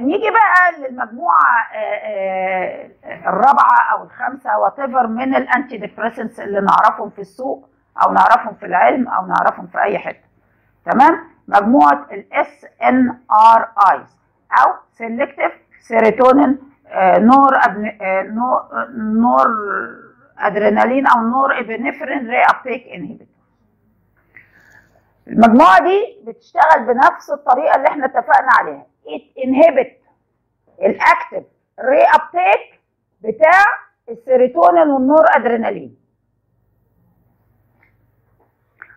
نيجي بقى للمجموعة آه، آه، الرابعة أو الخامسة واحدة من ال antidepressants اللي نعرفهم في السوق أو نعرفهم في العلم أو نعرفهم في أي حتة. تمام؟ مجموعة ال SNRIs أو selective serotonin nor آه، no- noradrenaline أو norepinephrine reuptake المجموعة دي بتشتغل بنفس الطريقة اللي إحنا اتفقنا عليها. It inhibit ال active reuptake بتاع ال serotonin وال noradrenaline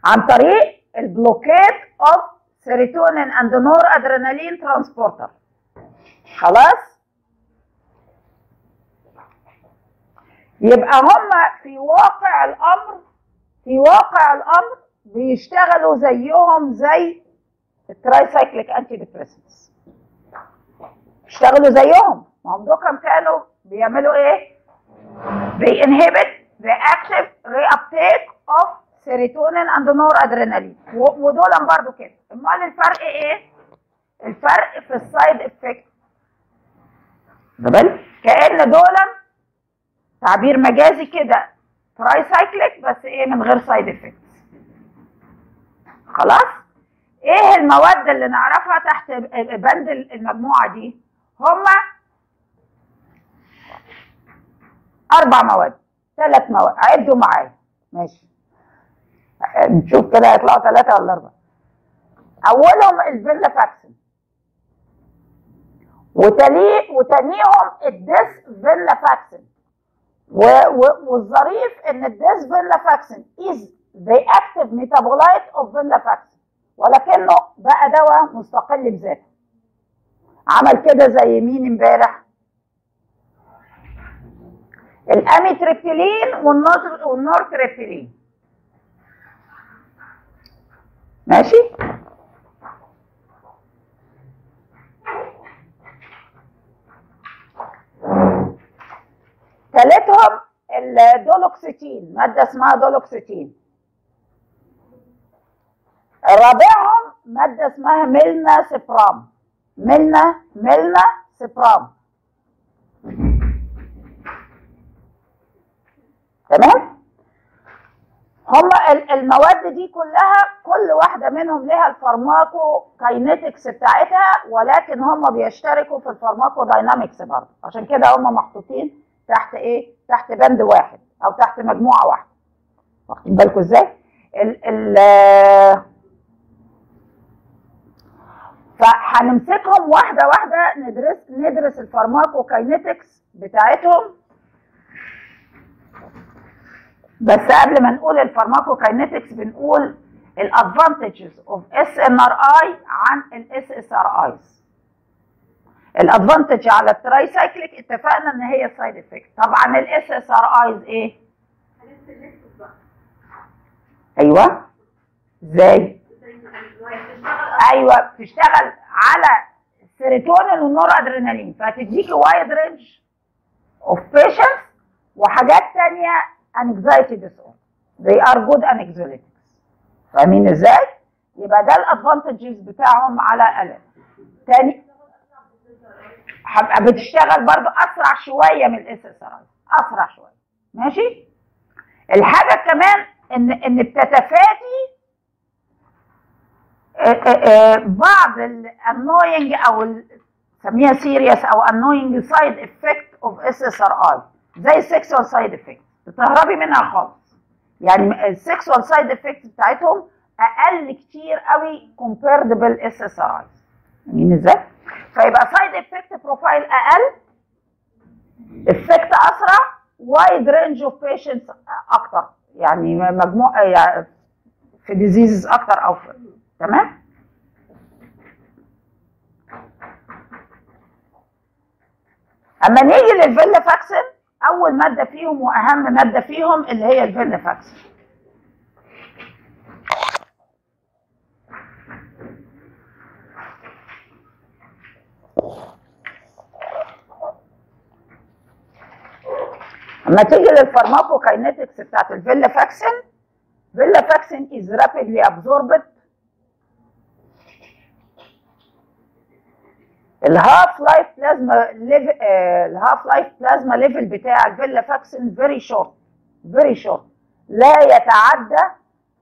عن طريق ال blockade of serotonin and noradrenaline transporter خلاص؟ يبقى هم في واقع الأمر في واقع الأمر بيشتغلوا زيهم زي ال tricyclic antidepressants بيشتغلوا زيهم. ما هم دول كانوا بيعملوا إيه؟ بي inhibit the active reuptake of serotonin and noradrenaline. ودول برضو كده. أمال الفرق إيه؟ الفرق في ال side effect بالك كأن دول تعبير مجازي كده tricyclic بس إيه؟ من غير side effect خلاص؟ إيه المواد اللي نعرفها تحت بند المجموعة دي؟ هما أربع مواد ثلاث مواد عدوا معايا. ماشي. نشوف كده هيطلعوا ثلاثة ولا أربعة. أولهم ال venlafaxine. وتليه وتانيهم ال desvenlafaxine. والظريف إن ال desvenlafaxine is the active metabolite of venlafaxine ولكنه بقى دواء مستقل بذاته. عمل كده زي مين امبارح؟ ال amitriptyline وال nor وال nortriptyline ماشي؟ ثالثهم الدولوكسيتين مادة اسمها دولوكسيتين. رابعهم مادة اسمها ميلنا سبرام ميلنا ميلنا سبرام تمام هما ال- المواد دي كلها كل واحدة منهم لها ال pharmacokinetics بتاعتها ولكن هما بيشتركوا في ال pharmacodynamics برضه عشان كده هما محطوطين تحت إيه؟ تحت بند واحد أو تحت مجموعة واحدة واخدين بالكم إزاي؟ ال ال فهنمسكهم واحدة واحدة ندرس ندرس ال pharmacokinetics بتاعتهم. بس قبل ما نقول ال pharmacokinetics بنقول ال advantages of SNRI عن ال SSRIs ال advantage على ال tricyclic اتفقنا إن هي side effect طبعا ال SSRIs إيه؟ أيوه. إزاي؟ أيوه بتشتغل على ال serotonin وال noradrenaline. فهتديكي wide range of patients وحاجات تانية anxiety disorder. They are good anxiolytics فاهمين إزاي؟ يبقى ده ال advantages بتاعهم على ال تاني بتشتغل برضو أسرع شوية من ال SSR أسرع شوية. ماشي؟ الحاجة كمان إن إن بتتفادي بعض ال annoying أو سميها serious أو annoying side effect of SSRI زي ال sexual side effect تهربي منها خالص. يعني ال sexual side effect بتاعتهم أقل كتير قوي compared بال SSRI فاهمين إزاي؟ فيبقى side effect profile أقل effect أسرع wide range of patients أكتر. يعني مجموعه يعني في diseases أكتر أو في تمام؟ أما نيجي لل venlafaxine أول مادة فيهم وأهم مادة فيهم اللي هي ال venlafaxine أما تيجي لل pharmacokinetics بتاعت ال venlafaxine venlafaxine is rapidly absorbed ال half-life plasma level ال half-life plasma level بتاع ال venlafaxine very short very short لا يتعدى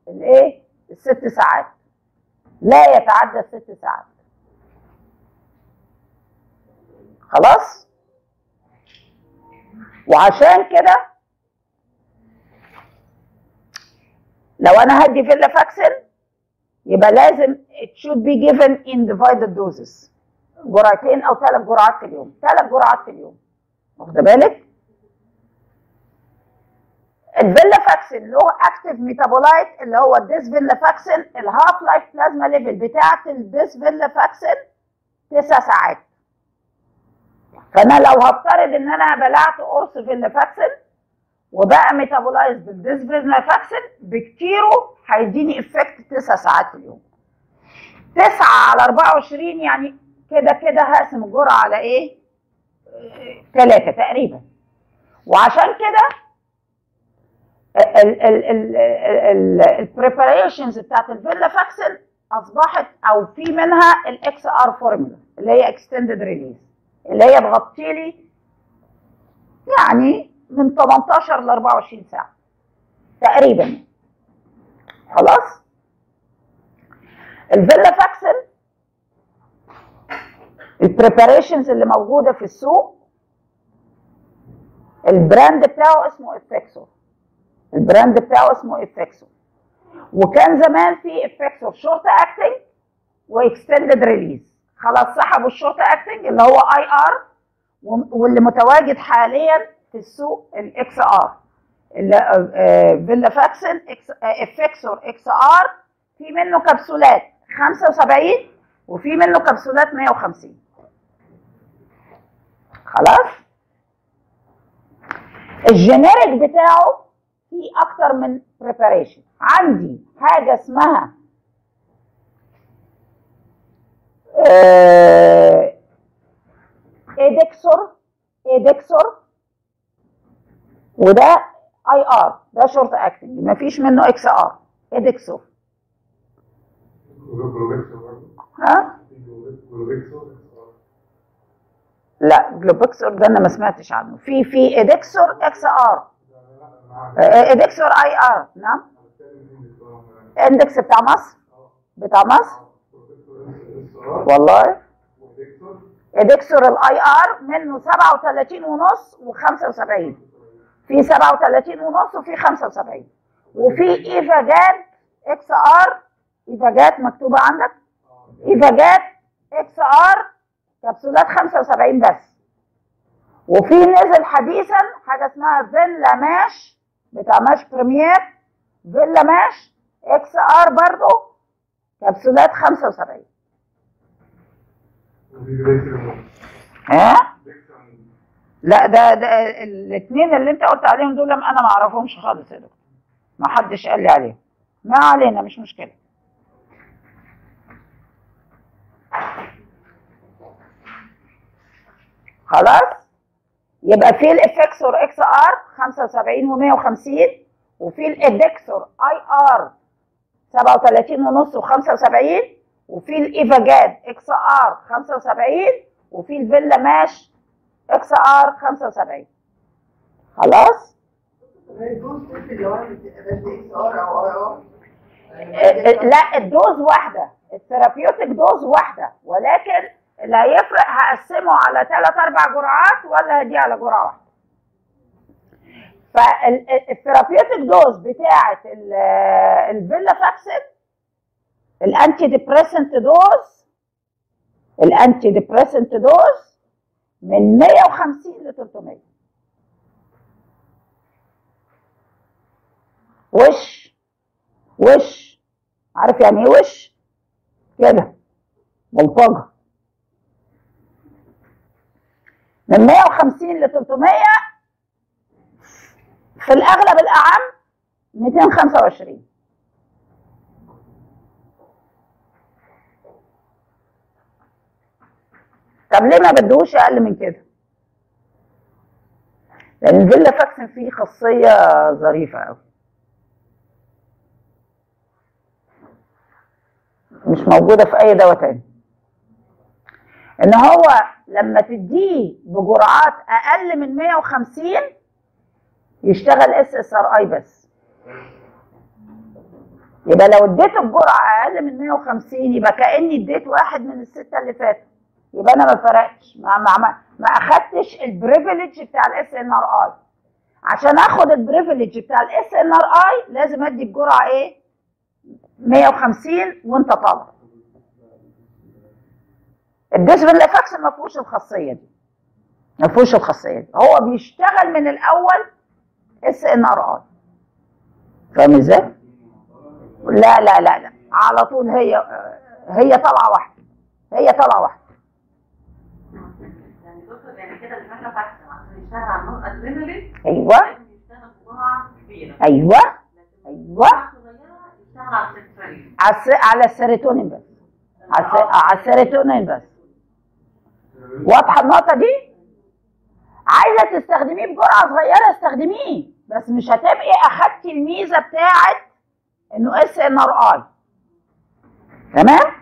الايه؟ الست ساعات. لا يتعدى الست ساعات. خلاص؟ وعشان كده لو أنا هدي venlafaxine يبقى لازم it should be given in divided doses. جرعتين أو ثلاث جرعات في اليوم. ثلاث جرعات في اليوم. واخده بالك؟ ال venlafaxine له active metabolite اللي هو ال desvenlafaxine ال half-life plasma level بتاعت ال desvenlafaxine تسع ساعات. فأنا لو هفترض إن أنا بلعت قرص venlafaxine وبقى metabolized بال desvenlafaxine بكتيره هيديني effect تسع ساعات في اليوم. تسعة على 24 يعني كده كده هقسم الجرعة على إيه؟ ثلاثة تقريبا. وعشان كده ال preparations بتاعت ال venlafaxine أصبحت أو في منها ال XR formula اللي هي extended release اللي هي تغطي لي يعني من 18 ل 24 ساعة تقريبا. خلاص؟ ال venlafaxine ال preparations اللي موجودة في السوق ال brand بتاعه اسمه Effexor ال brand بتاعه اسمه Effexor وكان زمان في Effexor short acting و extended release خلاص سحبوا ال short acting اللي هو IR واللي متواجد حاليا في السوق ال XR venlafaxine Effexor XR في منه كبسولات 75 وفي منه كبسولات 150 خلاص؟ ال generic بتاعه في أكتر من preparation عندي حاجة اسمها ايدكسور ايدكسور وده IR ده short acting مفيش منه XR ايدكسور ها؟ لا جلوبكسور ده أنا ما سمعتش عنه. في في ايدكسور إكس ار ايدكسور اي ار نعم. اندكس بتاع مصر؟ بتاع مصر؟ والله. ادكسور الاي ار منه 37 ونص و75 في 37 ونص وفي 75 وفي إيفاجات XR Effegad مكتوبة عندك؟ Effegad XR كبسولات 75 بس. وفي نزل حديثا حاجة اسمها Venlamash بتاع Mash Premiere Venlamash XR برضه كبسولات 75 ها؟ لا ده ده الاثنين اللي انت قلت عليهم دول أنا ما أعرفهمش خالص يا دكتور. ما حدش قال لي عليهم. ما علينا مش مشكلة. خلاص؟ يبقى في ال Efexor XR 75 و150 وفي ال Adexor IR 37 ونص و75 وفي ال Effegad XR 75 وفي ال Venlamash XR 75 خلاص؟ لا ال dose واحدة ال therapeutic dose واحدة ولكن اللي هيفرق هقسمه على ثلاث أربع جرعات ولا هديه على جرعة واحدة. فال therapeutic dose بتاعة ال venlafaxine ال antidepressant dose ال antidepressant dose من 150 ل 300 وش؟ وش؟ عارف يعني إيه وش؟ كده. بلطجة. من 150 ل 300 في الأغلب الأعم 225 طب ليه ما بدوش أقل من كده؟ لأن ال venlafaxine فيه خاصية ظريفة قوي مش موجودة في أي دواء تاني. إن هو لما تديه بجرعات أقل من 150 يشتغل SSRI بس. يبقى لو اديته بجرعة أقل من 150 يبقى كأني اديت واحد من الستة اللي فاتوا. يبقى أنا ما فرقتش. ما ما, ما أخدتش ال privilege بتاع ال SNRI عشان آخد ال privilege بتاع ال SNRI لازم أدي الجرعه إيه؟ 150 وأنت طالع. ال desvenlafaxine ما فيهوش الخاصية دي. ما فيهوش الخاصية دي. هو بيشتغل من الأول SNRI فاهم إزاي؟ لا لا لا لا. على طول هي هي طالعة واحدة. هي طالعة واحدة. يعني دكتور يعني كده الفكرة عشان يشتغل على النور ادرينالين أيوه. يشتغل بجرعه كبيرة. أيوه. أيوه. على السيترالين على الس- على السيروتونين بس. على الس- على السيروتونين بس. واضحة النقطة دي؟ عايزة تستخدميه بجرعة صغيرة استخدميه. بس مش هتبقي أخدتي الميزة بتاعت إنه SNRI تمام؟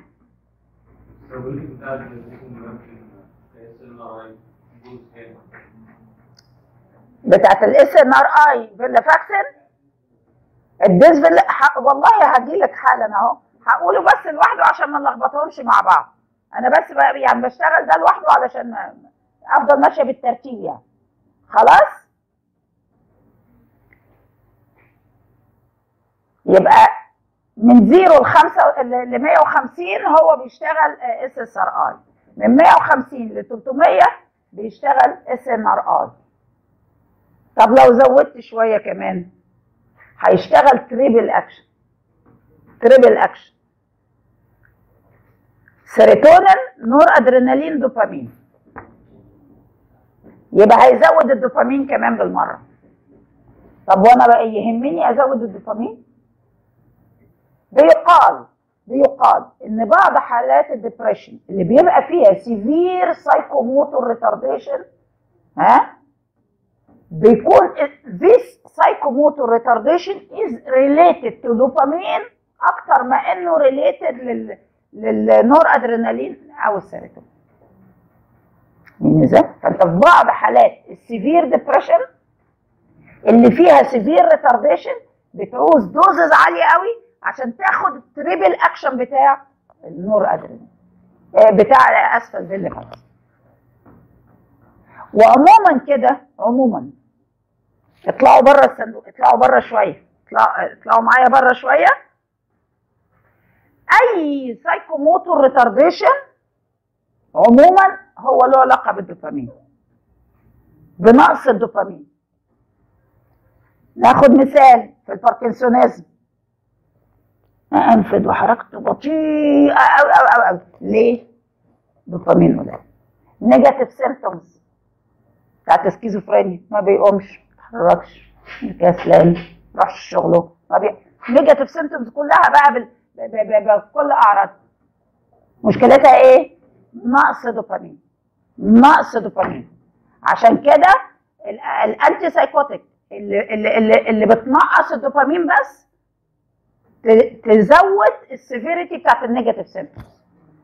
بتاعت ال SNRI venlafaxine ال desven- ح- والله هجي لك حالا أهو. هقوله بس لوحده عشان ما نلخبطهمش مع بعض. أنا بس يعني بشتغل ده لوحده علشان افضل ماشيه بالترتيب يعني. خلاص؟ يبقى من zero لخمسة ل 150 هو بيشتغل SSRI. من 150 ل 300 بيشتغل SNRI. طب لو زودت شوية كمان هيشتغل triple action triple action سيروتونين نور أدرينالين دوبامين. يبقى هيزود الدوبامين كمان بالمرة. طب وأنا بقى يهمني أزود الدوبامين؟ بيقال بيقال إن بعض حالات ال depression اللي بيبقى فيها severe psychomotor retardation ها بيكون this psychomotor retardation is related to dopamine أكتر ما إنه related لل للنور أدرينالين أو السيروتونين. إزاي؟ فأنت في بعض حالات ال severe depression اللي فيها severe retardation بتعوز doses عالية قوي عشان تاخد ال triple action بتاع النور أدرينالين. آه، بتاع أسفل فيليفاكس وعموما كده عموما. اطلعوا بره الصندوق اطلعوا بره شوية. اطلعوا اطلعوا معايا بره شوية. أي psychomotor retardation عموما هو له علاقة بالدوبامين. بنقص الدوبامين. ناخد مثال في ال parkinsonism. انفذ وحركته بطيئه أو أو أو أو. ليه؟ دوبامين قليل negative symptoms بتاعت السكيزوفرينيا ما بيقومش. ما بيتحركش. كسلان. ما راحش شغله. ما بي... negative symptoms كلها بقى. بكل أعراض. مشكلتها إيه؟ نقص دوبامين. نقص دوبامين. عشان كده ال- ال antipsychotic اللي اللي اللي, اللي بتنقص الدوبامين بس تزود ال severity بتاعت ال negative symptoms.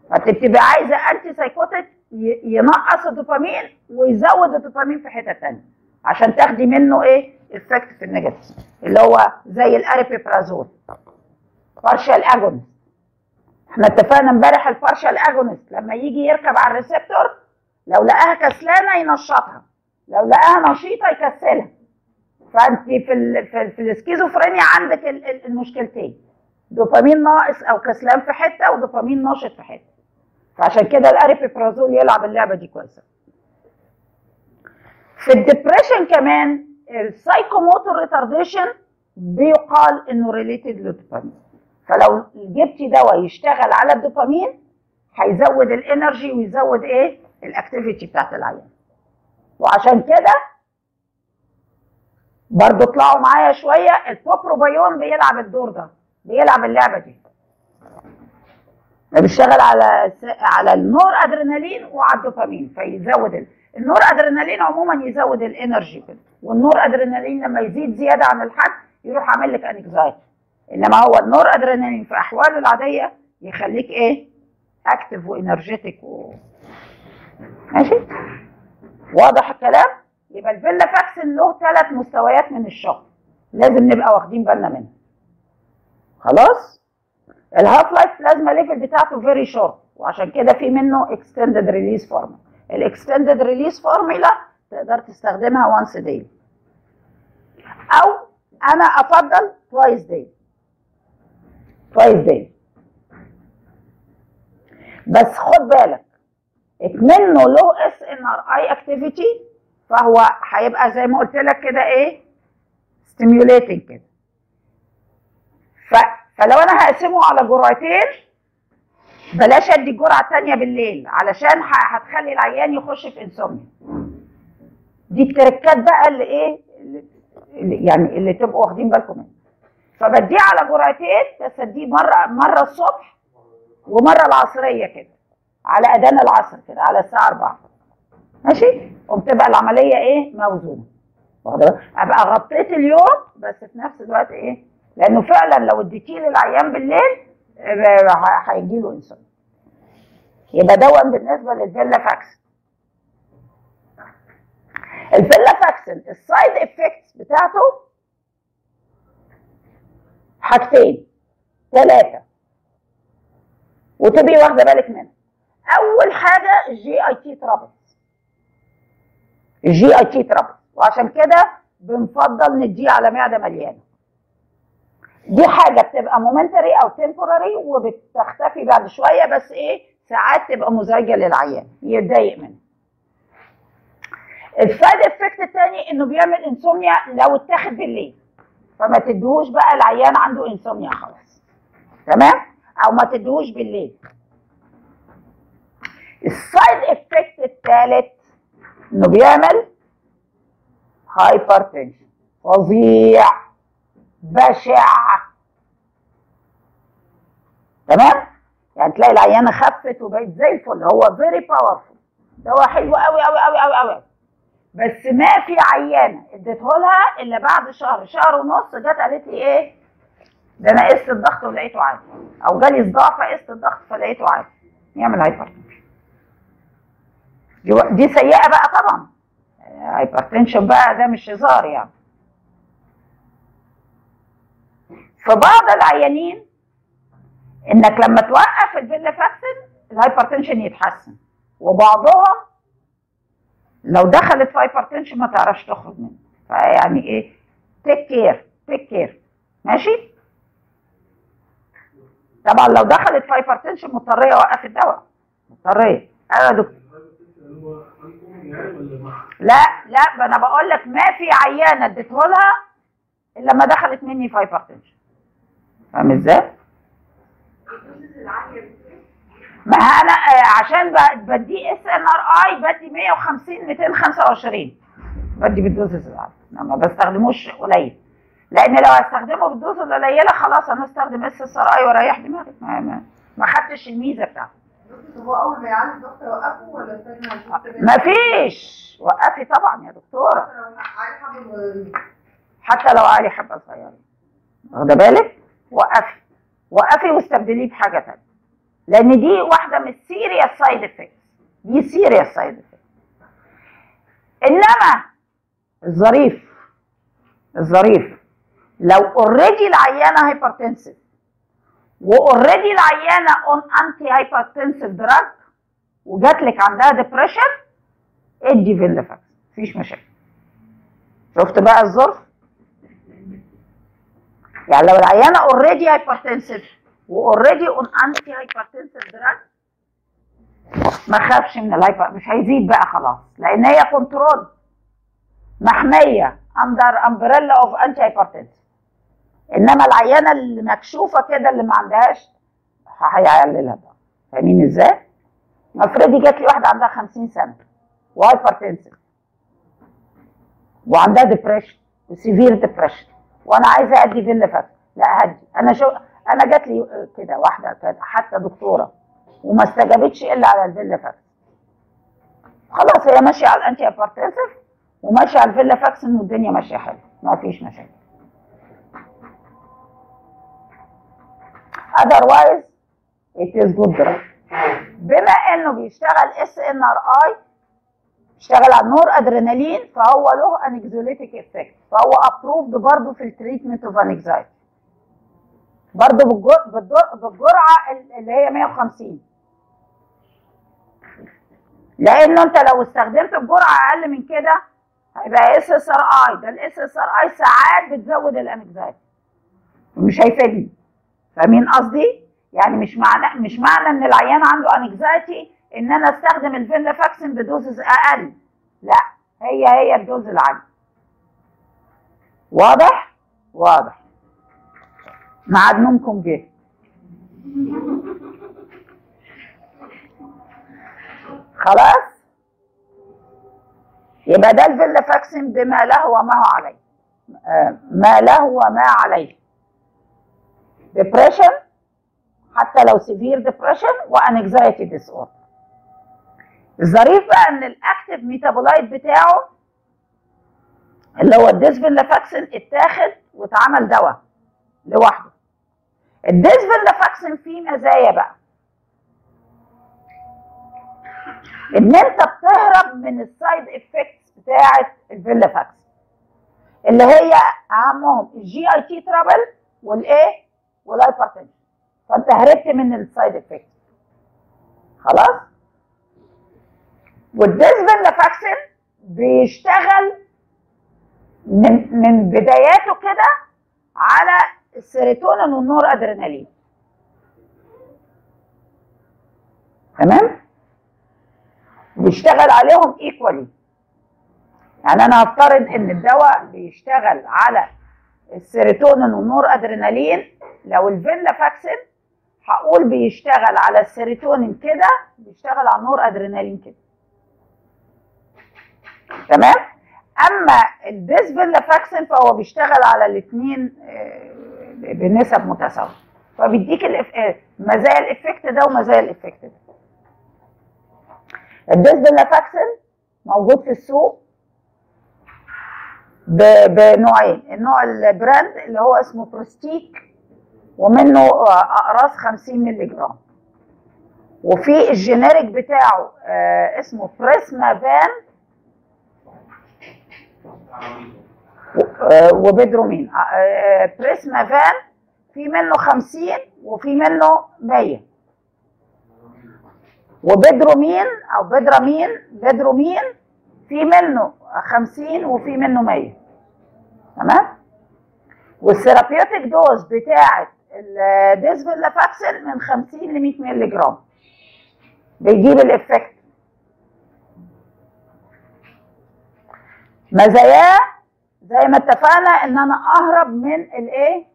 فانت بتبقى عايزة antipsychotic ينقص الدوبامين ويزود الدوبامين في حتة ثانية عشان تاخدي منه إيه؟ effect في ال negative. اللي هو زي ال aripiprazole. partial agonist إحنا اتفقنا امبارح ال partial agonist لما يجي يركب على ال receptor لو لقاها كسلانة ينشطها. لو لقاها نشيطة يكسلها. فانت في ال في, في السكيزوفرينيا عندك ال- ال- المشكلتين. دوبامين ناقص أو كسلان في حتة ودوبامين ناشط في حتة. فعشان كده ال aripiprazole يلعب اللعبة دي كويسة. في ال depression كمان ال psychomotor retardation بيقال إنه related لل dopamine فلو جبتي دواء يشتغل على الدوبامين هيزود ال energy ويزود إيه؟ ال activity بتاعت العيان وعشان كده برضو اطلعوا معايا شوية ال bupropion بيلعب الدور ده بيلعب اللعبة دي. بيشتغل على على النور أدرينالين وعلى الدوبامين فيزود ال... النور أدرينالين عموما يزود ال energy وال noradrenaline لما يزيد زيادة عن الحد يروح عامل لك anxiety إنما هو النور أدرينالين في احواله العادية يخليك إيه؟ active و energetic و... ماشي؟ واضح الكلام؟ يبقى ال venlafaxine له ثلاث مستويات من الشغل لازم نبقى واخدين بالنا منها خلاص؟ ال half life plasma level بتاعته very short وعشان كده في منه extended release formula ال extended release formula تقدر تستخدمها once day أو أنا أفضل twice day twice day بس خد بالك منه لو SNRI activity فهو هيبقى زي ما قلت لك كده إيه stimulating كده. ف... فلو أنا هقسمه على جرعتين بلاش أدي الجرعه الثانية بالليل علشان. هتخلي العيان يخش في insomnia دي ال tricks بقى اللي إيه اللي يعني اللي تبقوا واخدين بالكم منها. فبديه على جرعتين بس اديه مرة مرة الصبح ومرة العصرية كده على أذان العصر كده على الساعة 4 ماشي؟ وبتبقى العملية إيه؟ موزونة؟ أبقى غطيت اليوم بس في نفس الوقت إيه؟ لأنه فعلا لو اديتيه للعيان بالليل هيجي له insomnia. يبقى done بالنسبة لل venlafaxine ال venlafaxine ال side effects بتاعته حاجتين ثلاثة وتبقي واخدة بالك منها. أول حاجة ال GIT trouble ال GIT trouble وعشان كده بنفضل نديه على معدة مليانة. دي حاجة بتبقى momentary أو temporary وبتختفي بعد شوية بس إيه؟ ساعات تبقى مزعجة للعيان. يتضايق منها. ال side effect الثاني إنه بيعمل insomnia لو اتاخد بالليل. فما تدوهوش بقى العيان عنده insomnia خلاص. تمام؟ أو ما تدوهوش بالليل. ال side effect الثالث إنه بيعمل hypertension فظيع. بشع. تمام؟ يعني تلاقي العيانه خفت وبقت زي الفل. هو very powerful دواء حلو قوي قوي قوي قوي قوي بس ما في عيانة اديته لها إلا بعد شهر. شهر ونص جت قالت لي إيه؟ ده أنا قست الضغط ولقيته عالي. أو جالي صداع فقست الضغط فلقيته عالي. يعمل hypertension دي, سيئة بقى طبعا. hypertension بقى ده مش هزار يعني. في بعض العيانين إنك لما توقف ال venlafaxine ال hypertension يتحسن. وبعضهم لو دخلت hypertension ما تعرفش تخرج منه فيعني إيه؟ take care take care ماشي؟ طبعا لو دخلت hypertension مضطرية اوقف الدواء مضطرية. أنا يا دكتور. لا لا أنا بقول لك ما في عيانة اديته لها إلا لما دخلت مني في hypertension فاهم إزاي؟ ما أنا عشان بدي SNRI بدي 150 225 بدي بال doses العالية ما بستخدموش قليل. لأن لو هستخدمه بال dose القليلة خلاص أنا استخدم SSRI واريح دماغي. ما, ما, ما خدتش الميزة بتاعته. هو أول ما يعالج الضغط يوقفه ولا استنى؟ ما فيش. وقفي طبعا يا دكتورة. حتى لو عالي حبة صغيرة. واخدة بالك؟ وقفي. وقفي واستبدليه بحاجة ثانية لأن دي واحدة من ال serious side effects دي serious side effects إنما الظريف الظريف لو already العيانة hypertensive و already العيانة on antihypertensive drug وجات لك عندها depression ادي venlafaxine مفيش مشاكل. شفت بقى الظرف؟ يعني لو العيانة already hypertensive و already on antihypertensive drug ما خافش من ال hyper مش هيزيد بقى خلاص لأن هي controlled محمية under umbrella of antihypertensive إنما العيانة اللي مكشوفة كده اللي ما عندهاش هيقللها بقى. فاهمين إزاي؟ افرضي جات لي واحدة عندها 50 سنة و hypertensive وعندها depression و severe depression وأنا عايزة أدي فيلا فاكس لا هدي. أنا شو أنا جات لي كده واحدة حتى دكتورة وما استجابتش إلا على ال venlafaxine. خلاص هي ماشية على ال antihypertensive وماشية على ال venlafaxine والدنيا ماشية حلو. ما فيش مشاكل. Otherwise it is good drug. بما إنه بيشتغل SNRI بيشتغل على النور أدرينالين فهو له anxiolytic effect فهو approved برضه في ال treatment of anxiety بالجر- بالجرعة اللي هي 150 لأنه أنت لو استخدمت بجرعه أقل من كده هيبقى اس اس ار اي ده الاس اس ار اي ساعات بتزود ال anxiety. مش هيفيدني. فاهمين قصدي؟ يعني مش معنى مش معنى إن العيان عنده anxiety إن أنا أستخدم ال venlafaxine ب doses أقل. لا هي هي ال dose العالي واضح؟ واضح. ميعاد نومكم جه. خلاص؟ يبقى ده ال venlafaxine بما له وما هو عليه. ما له وما عليه. Depression حتى لو severe depression و anxiety disorder الظريف بقى إن ال active metabolite بتاعه اللي هو ال desvenlafaxine اتاخد واتعمل دواء لوحده. ال desvenlafaxine فيه مزايا بقى. إن أنت بتهرب من ال side effects بتاعه ال venlafaxine اللي هي أهمهم ال GIT trouble والإيه؟ وال hypertension فأنت هربت من ال side effect خلاص؟ وال desvenlafaxine بيشتغل من من بداياته كده على ال serotonin وال noradrenaline. تمام؟ بيشتغل عليهم equally يعني أنا هفترض إن الدواء بيشتغل على ال serotonin وال noradrenaline. لو ال venlafaxine هقول بيشتغل على السيروتونين كده بيشتغل على النور أدرينالين كده. تمام؟ أما ال desvenlafaxine فهو بيشتغل على الاثنين بنسب متساويه فبيديك مزايا ال effect ده ومزايا ال effect ده. ال desvenlafaxine موجود في السوق بنوعين. النوع ال brand اللي هو اسمه Pristiq ومنه أقراص 50 مللي جرام وفي ال generic بتاعه آه، اسمه بريسمافان آه، وبيدرومين آه، آه، بريسمافان في منه 50 وفي منه 100 وبيدرومين أو بيدرامين بيدرومين في منه 50 وفي منه 100 تمام؟ وال therapeutic dose بتاعه ال desvenlafaxine من 50 ل 100 مللي جرام بيجيب ال effect. مزاياه زي ما اتفقنا ان أنا اهرب من الايه؟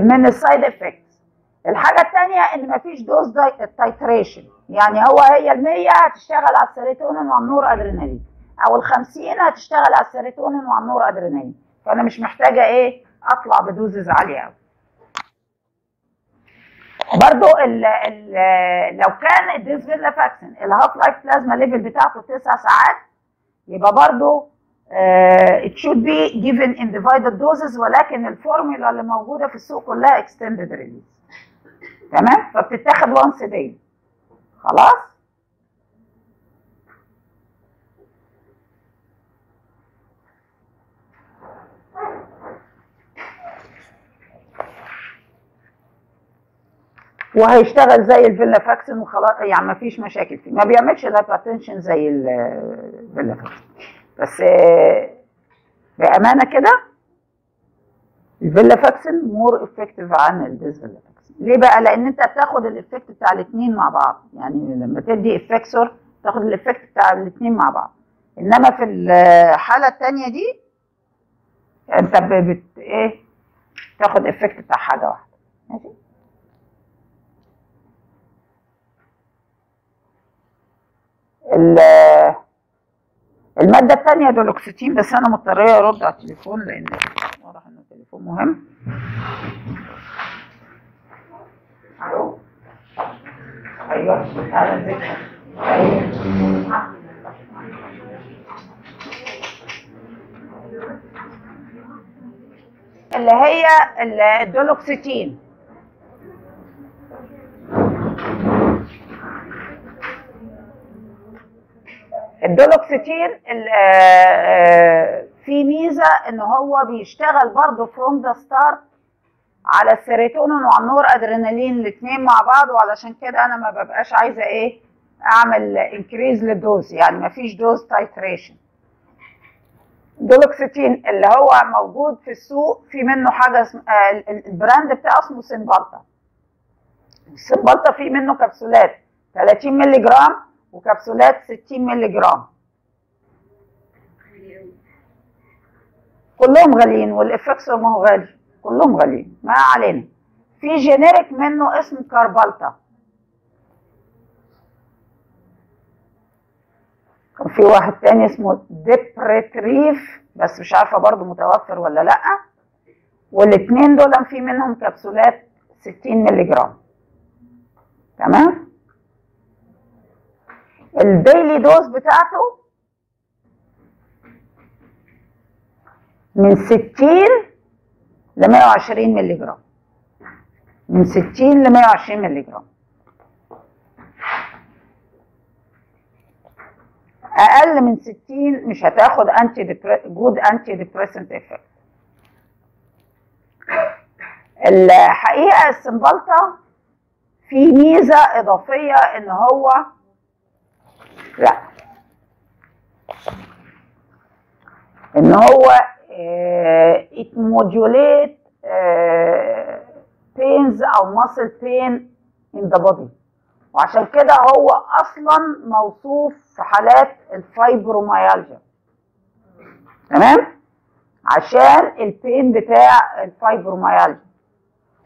من ال side effect الحاجة الثانية ان مفيش dose titration يعني هو هي ال 100 هتشتغل على السيروتونين وعلى النور أدرينالين. أو ال 50 هتشتغل على السيروتونين وعلى النور أدرينالين. فأنا مش محتاجة إيه؟ أطلع ب doses عالية قوي برضو لو كان ال desvenlafaxine ال half life plasma level بتاعته 9 ساعات يبقى برضو it should be given in divided doses ولكن الفورمولا اللي موجودة في السوق كلها extended release. تمام؟ فبتتاخد once day. خلاص؟ وهيشتغل زي ال venlafaxine وخلاص يعني ما فيش مشاكل فيه. ما بيعملش ال hypertension زي ال venlafaxine بس آه، بأمانة كده ال venlafaxine more effective عن ال desvenlafaxine ليه بقى؟ لأن أنت بتاخد ال effect بتاع الاثنين مع بعض. يعني لما تدي Effexor تاخد ال effect بتاع الاثنين مع بعض. إنما في الحالة الثانية دي أنت بت إيه؟ تاخد effect بتاع حاجة واحدة. ماشي؟ ال- المادة الثانية duloxetine بس أنا مضطرية أرد على التليفون لأن واضح إن التليفون مهم. ألو أيوه أيوه. اللي هي ال- ال duloxetine ال duloxetine ال- آه، آه، في ميزة إن هو بيشتغل برضه from the start على السيروتونين وعلى النور أدرينالين الاثنين مع بعض وعلشان كده أنا ما ببقاش عايزة إيه أعمل increase لل dose يعني ما فيش dose titration duloxetine اللي هو موجود في السوق في منه حاجة اسم... آه، ال- ال brand بتاعه اسمه Cymbalta ال Cymbalta فيه منه كبسولات 30 مللي جرام وكبسولات 60 مللي جرام كلهم غاليين وال Efexor ما هو غالي. كلهم غاليين. ما علينا. في generic منه اسمه كاربالتا. كان في واحد تاني اسمه ديبريتريف بس مش عارفة برضه متوفر ولا لأ. والاثنين دول في منهم كبسولات 60 مللي جرام تمام؟ ال daily dose بتاعته من 60 ل 120 مللي جرام من 60 ل 120 مللي جرام أقل من 60 مش هتاخد انتي good antidepressant effect الحقيقة ال Cymbalta في ميزة إضافية إن هو لا. إن هو it modulate pains أو muscle pain in the body. وعشان كده هو أصلا موصوف في حالات الفايبروميالجيا. تمام؟ عشان ال pain بتاع ال fibromyalgia.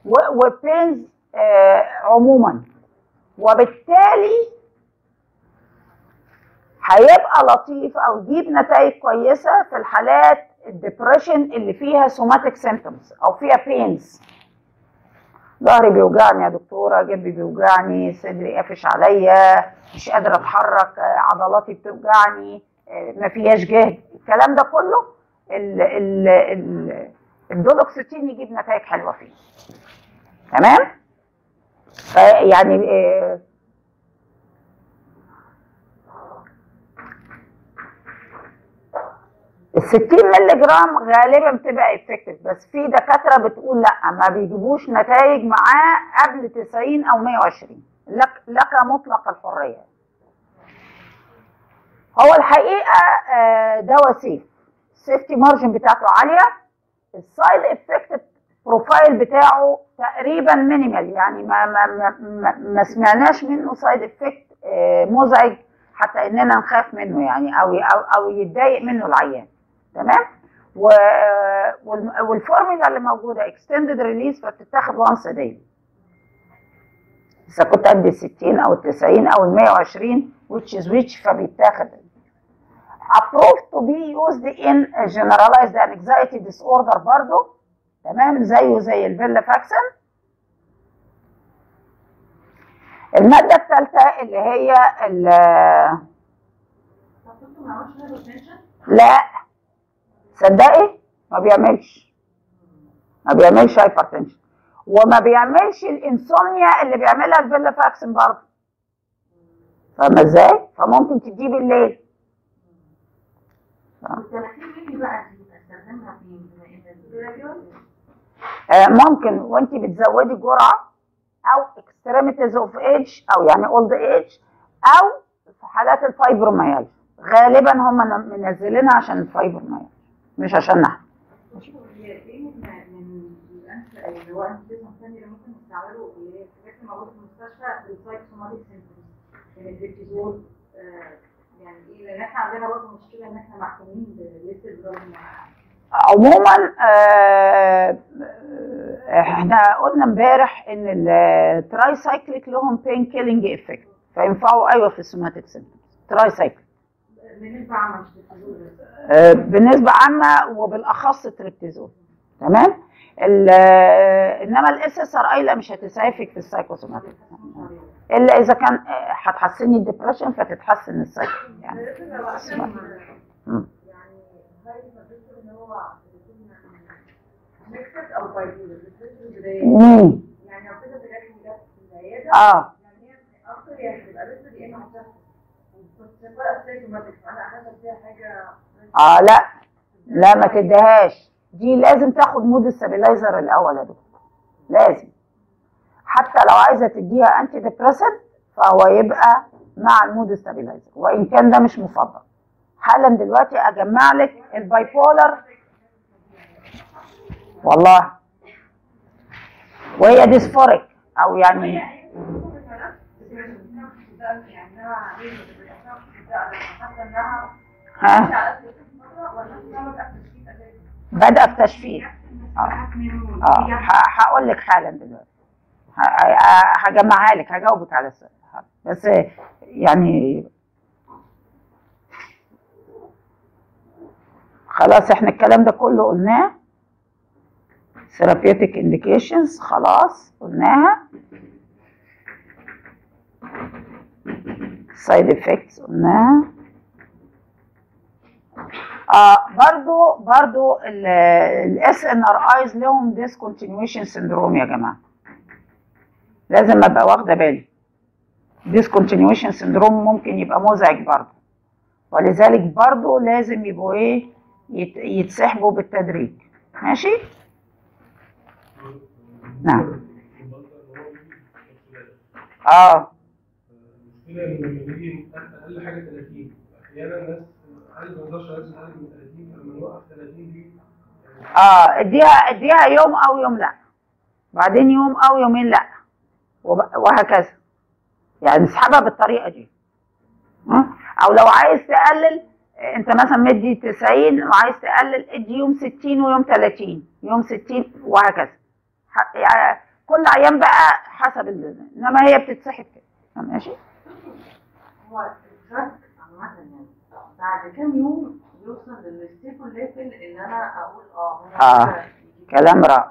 و pains عموما. وبالتالي هيبقى لطيف أو يجيب نتائج كويسة في الحالات ال depression اللي فيها somatic symptoms أو فيها pains ظهري بيوجعني يا دكتورة جنبي بيوجعني صدري قافش عليا مش قادرة أتحرك آه، عضلاتي بتوجعني آه، ما فيهاش جهد. الكلام ده كله ال ال ال ال duloxetine يجيب نتائج حلوة فيه. تمام؟ فيعني ال 60 مللي جرام غالبا بتبقى effective بس في دكاترة بتقول لا ما بيجيبوش نتائج معاه قبل 90 أو 120 لك لك مطلق الحرية. هو الحقيقة آه، دواء safe ال safety margin بتاعته عالية. ال side effect profile بتاعه تقريبا minimal يعني ما ما ما, ما, سمعناش منه side effect مزعج حتى إننا نخاف منه يعني أو أو, أو يتضايق منه العيان. تمام؟ و والم- والفورمولا اللي موجودة extended release فبتتاخد once daily إذا كنت قد ال 60 أو ال 90 أو ال 120 which is which فبيتاخد. Approved to be used in generalized anxiety disorder برضه تمام؟ زيه زي ال venlafaxine المادة الثالثة اللي هي ال-؟ لا. صدقي ما بيعملش. ما بيعملش hypertension وما بيعملش ال insomnia اللي بيعملها ال venlafaxine برضه. فاهمة إزاي؟ فممكن تجيب الليل. ال 30 مللي بقى دي استخدمها فين؟ بما ان الفيديو آه، ممكن وانت بتزودي جرعة أو extremities of age أو يعني old age أو في حالات الفايبروميالجيا غالبا هم منزلينها عشان الفايبروميالجيا مش عشان نحن يعني إيه لأن إحنا عندنا برضه مشكله ان إحنا محكومين عموما آه، إحنا قلنا امبارح إن ال tricyclic لهم pain killing effect فينفعوا أيوه في ال somatic symptoms tricyclic عامة مش آه، بنسبة عامة وبالأخص ال Tryptizol تمام؟ آه، إنما ال SSRI لا مش هتسعفك في ال psychosomatic إلا إذا كان آه، هتحسني ال depression فتتحسن السايكو. يعني مم. يعني هاي الفكرة آه لا لا ما تديهاش دي لازم تاخد mood ال stabilizer الأول يا دكتور لازم حتى لو عايزه تديها antidepressant فهو يبقى مع ال mood stabilizer وان كان ده مش مفضل حالا دلوقتي اجمع لك ال bipolar والله وهي dysphoric أو يعني ها؟ بدأ في تشفيت آه. ه- هقول لك حالا دلوقتي. هجمعها لك هجاوبك على السؤال. بس يعني خلاص إحنا الكلام ده كله قلناه. Therapeutic indications خلاص قلناها. Side effects قلناها آه برضو برضو ال SNRIs لهم discontinuation syndrome يا جماعة. لازم أبقى واخدة بالي. discontinuation syndrome ممكن يبقى مزعج برضو. ولذلك برضو لازم يبقوا إيه يت- يتسحبوا بالتدريج. ماشي؟ نعم. آه. بيجي أقل حاجة 30 أحيانا الناس ينزل أقل من 30 فلما نوقف 30 دي آه اديها اديها يوم أو يوم لأ. بعدين يوم أو يومين لأ. وهكذا. يعني اسحبها بالطريقة دي؟ أو لو عايز تقلل أنت مثلا مدي 90 وعايز تقلل ادي يوم 60 ويوم 30 يوم 60 وهكذا. يعني كل عيان بقى حسب إنما هي بتتسحب كده. ماشي؟ هو ال drug عامة يعني بعد كام يوم يوصل لل stable level اللي أنا أقول آه يجيب- كلام رائع.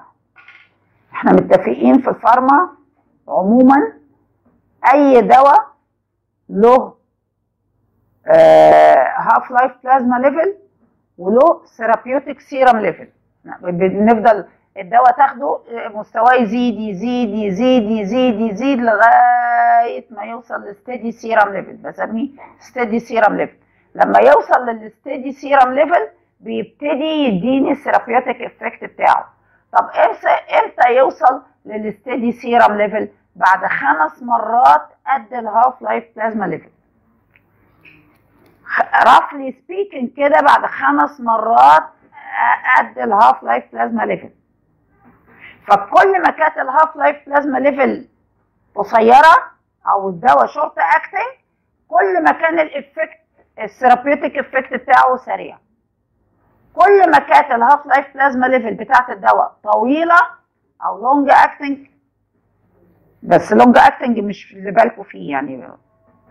إحنا متفقين في ال pharma عموما أي دواء له half-life plasma level وله therapeutic serum level بنفضل الدواء تاخده مستواه يزيد يزيد يزيد يزيد يزيد لغاية ما يوصل ل steady serum level بسميه steady serum level لما يوصل لل steady serum level بيبتدي يديني ال therapeutic effect بتاعه. طب إمتى يوصل لل steady serum level بعد خمس مرات قد ال half-life plasma level roughly speaking كده بعد خمس مرات قد ال half-life plasma level فكل ما كانت ال half-life plasma level قصيرة أو الدواء short acting كل ما كان ال effect ال therapeutic effect بتاعه سريع. كل ما كانت ال half-life plasma level بتاعت الدواء طويلة أو long acting بس long acting مش اللي بالكم فيه يعني.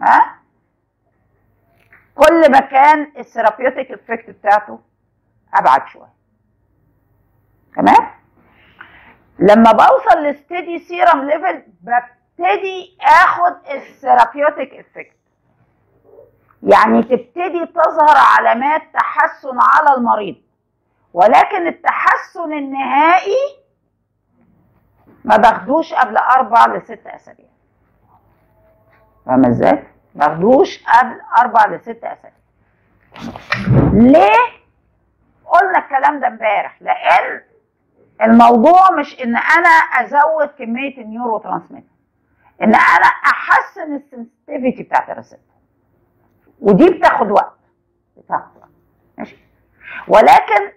ها؟ كل ما كان ال therapeutic effect بتاعته أبعد شوية. تمام؟ لما بوصل ل steady serum level ببتدي آخد ال therapeutic effect يعني تبتدي تظهر علامات تحسن على المريض ولكن التحسن النهائي ما باخدوش قبل أربع لست أسابيع فاهمه إزاي؟ ما باخدوش قبل أربع لست أسابيع ليه؟ قلنا الكلام ده امبارح لأن الموضوع مش إن أنا أزود كمية ال neurotransmitter. إن أنا أحسن ال sensitivity بتاعت ال receptor. ودي بتاخد وقت. بتاخد وقت. ماشي؟ ولكن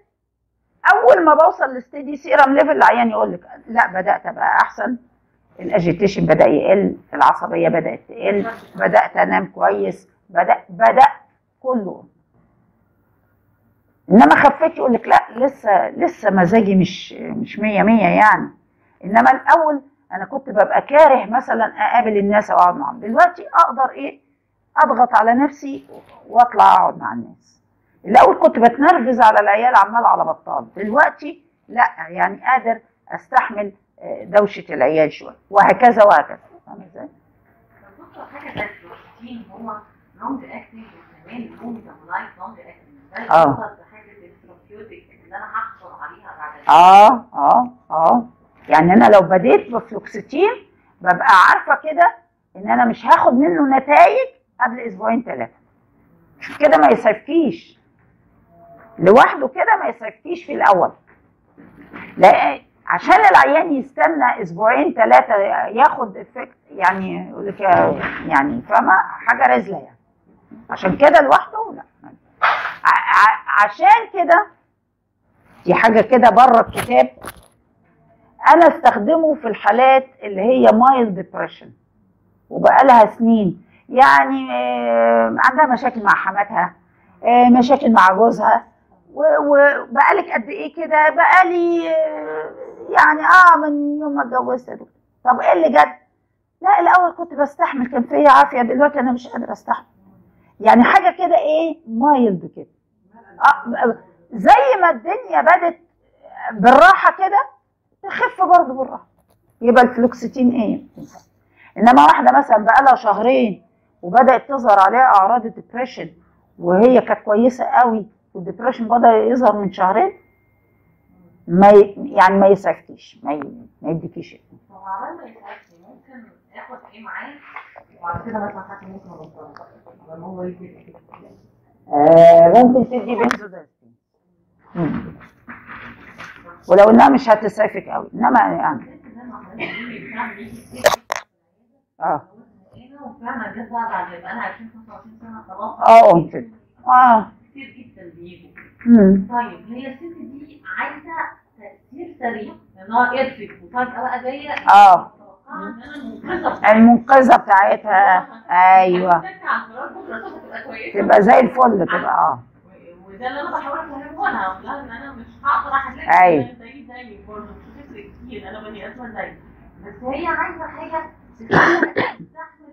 أول ما بوصل ل steady serum level العيان يقول لك لا بدأت أبقى أحسن. ال agitation بدأ يقل العصبية بدأت تقل بدأت أنام كويس بدأ بدأ كله. إنما خفيت يقول لك لا لسه لسه مزاجي مش مش مية مية يعني. إنما الأول أنا كنت ببقى كاره مثلا أقابل الناس أو أقعد معاهم دلوقتي أقدر إيه؟ أضغط على نفسي وأطلع أقعد مع الناس. الأول كنت بتنرفز على العيال عمال على بطال. دلوقتي لا يعني قادر أستحمل آه، دوشة العيال شوية. وهكذا وهكذا. فاهم إزاي؟ حاجة زي هو long acting وكمان له metabolite long acting ده. آه آه آه. يعني أنا لو بديت بفلوكسيتين ببقى عارفة كده إن أنا مش هاخد منه نتائج قبل أسبوعين ثلاثة كده ما يسفكيش لوحده كده ما يسفكيش في الأول. لا عشان العيان يستنى أسبوعين ثلاثة ياخد افكت يعني يقول لك يعني فاهمة؟ حاجة رزلة يعني. عشان كده لوحده لا. عشان كده دي حاجة كده بره الكتاب. أنا أستخدمه في الحالات اللي هي mild depression وبقالها سنين. يعني آه، عندها مشاكل مع حماتها آه، مشاكل مع جوزها. وبقالك قد إيه كده؟ بقالي آه، يعني آه من يوم ما اتجوزت. طب إيه اللي جد؟ لا الأول كنت بستحمل كان فيا عافية. دلوقتي أنا مش قادرة أستحمل. يعني حاجة كده إيه؟ mild كده. آه زي ما الدنيا بدت بالراحة كده تخف برضه بالراحة. يبقى الفلوكسيتين إيه؟ إنما واحدة مثلا بقى لها شهرين وبدأت تظهر عليها أعراض ال depression وهي كانت كويسة قوي وال depression بدأ يظهر من شهرين ما ي... يعني ما يسعفكيش ما, ي... ما يديكيش. هو عمال ما يساعدني ممكن اخد إيه معاه وبعد كده مثلا حتى ممكن ابطلها هو آه ممكن تدي بنزودازبين مم. ولو إنها مش هتسعفك قوي إنما يعني آه هنا وفعلا جت بقى بعد يبقى أنا. 20 25 سنه خلاص آه. آه كتير جدا بيجوا. طيب هي الست دي عايزه تاثير سريع لانها قرفت وفجاه بقى جاية آه. المنقذه. المنقذه بتاعتها. أيوه. تبقى زي الفل تبقى آه. وده اللي أنا بحاول افهمه لها أقول لها ان أنا مش هقدر احلها أيوة. زي زيك برضه. مش هتفرق كتير. أنا بني آدمة زيك بس هي عايزة حاجة تستحمل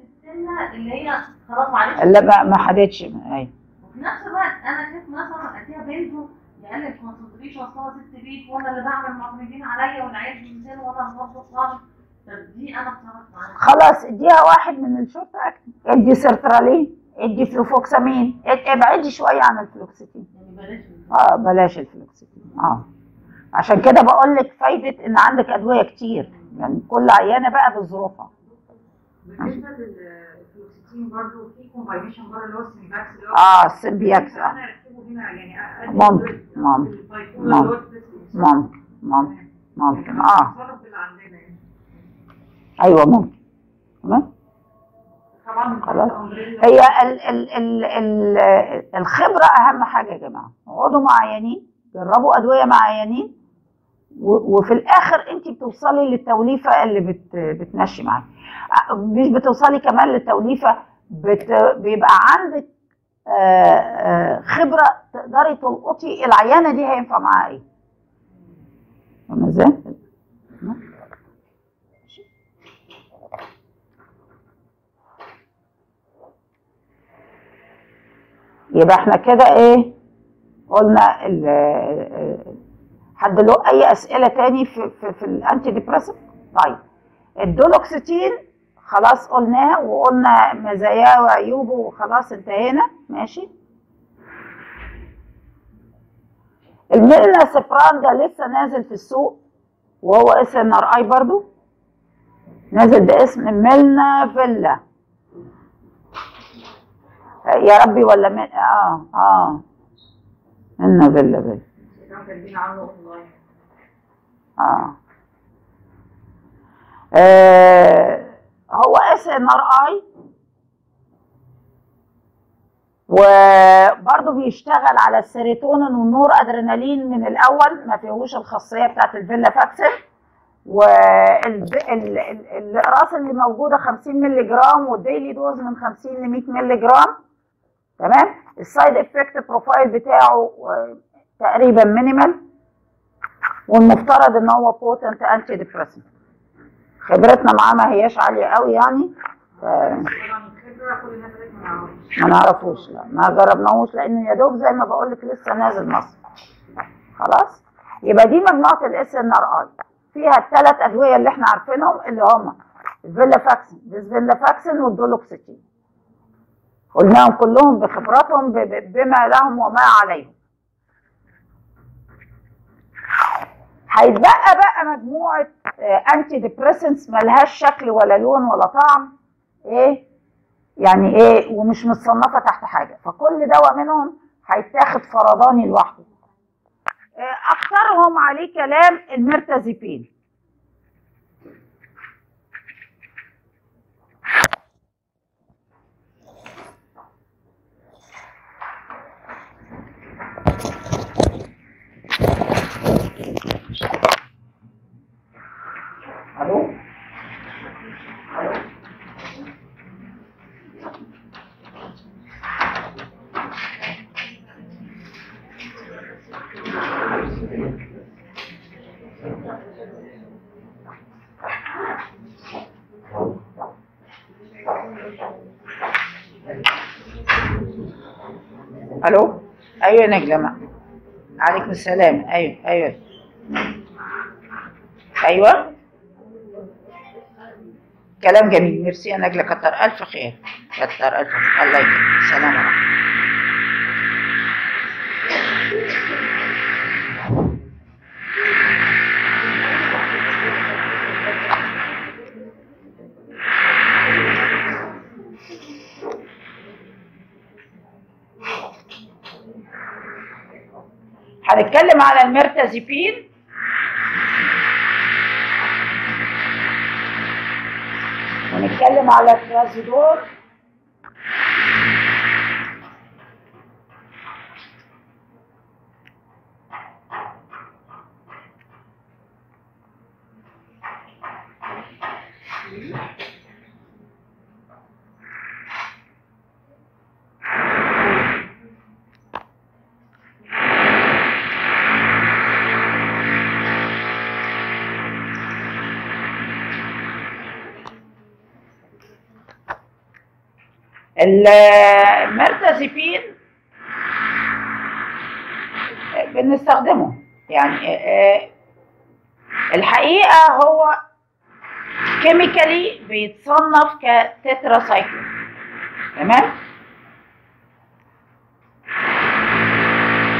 السنة اللي هي خلاص معلش لا ما ما حدتش أيوه وفي نفس الوقت أنا شايف مثلا أديها بنته يقلل الكونسنتريشن أصلا ست بيت وأنا اللي بعمل معتمدين عليا والعيال وأنا بظبط خالص طب دي أنا اتصرفت معاها خلاص اديها واحد من اكت ادي سيرترالين ادي fluvoxamine. ابعدي شوية عن الفلوكسيتين يعني بلاش آه بلاش الفلوكسيتين آه. عشان كده بقول لك فايدة إن عندك أدوية كتير. يعني كل عيانة بقى بظروفها. بالنسبة للفلوكسيتين برضه في combination بره اللي هو ال Symbyax اللي هو آه ال Symbyax آه. أنا اركبه هنا يعني ممكن، ممكن، الفلوكسيتين. ممكن ممكن ممكن آه. عندنا يعني. أيوه ممكن. تمام؟ خلاص. هي ال ال ال ال الخبرة أهم حاجة يا جماعة اقعدوا مع عيانين جربوا أدوية مع عيانين وفي الآخر انت بتوصلي للتوليفة اللي بت بتمشي معاك مش بتوصلي كمان للتوليفة بت بيبقى عندك خبرة تقدري تلقطي العيانة دي هينفع معاها إيه فاهمة إزاي؟ يبقى إحنا كده إيه؟ قلنا حد له أي أسئلة تاني في في, في ال antidepressant طيب. ال duloxetine خلاص قلناه وقلنا مزاياه وعيوبه وخلاص انتهينا. ماشي؟ ال milnacipran ده لسه نازل في السوق وهو SNRI برضو. نازل باسم Milnavella. يا ربي ولا من... آه آه. كاتبين عنه اونلاين آه. آه هو SNRI وبرضه بيشتغل على السيروتونين والنور أدرينالين من الأول ما فيهوش الخاصية بتاعت ال venlafaxine والاقراص اللي موجودة 50 مللي جرام وال daily dose من 50 ل 100 مللي جرام. تمام؟ ال side effect profile بتاعه آه، تقريبا minimal والمفترض إن هو potent antidepressant خبرتنا معاه ما هياش عالية قوي يعني ف- ما نعرفوش لا ما جربناهوش لأنه يا دوب زي ما بقول لك لسه نازل مصر. خلاص؟ يبقى دي مجموعة ال SNRI فيها الثلاث أدوية اللي إحنا عارفينهم اللي هم ال venlafaxine desvenlafaxine وال duloxetine قلناهم كلهم بخبراتهم بما لهم وما عليهم. هيتبقى بقى مجموعة antidepressants ملهاش شكل ولا لون ولا طعم. إيه؟ يعني إيه؟ ومش متصنفة تحت حاجة. فكل دواء منهم هيتاخد فرداني لوحده. آه، اكثرهم عليه كلام ال mirtazapine ألو ألو؟ أيوه يا نجلة عليكم السلام. أيوه أيوه. أيوه. كلام جميل. ميرسي يا نجلة. كتر ألف خير. كتر ألف خير. الله يكرمك. سلام عليكم. هنتكلم على المرتزفين؟ ونتكلم على الترازيدور؟ ال mirtazapine بنستخدمه. يعني آه، الحقيقة هو chemically بيتصنف ك tetracyclic تمام؟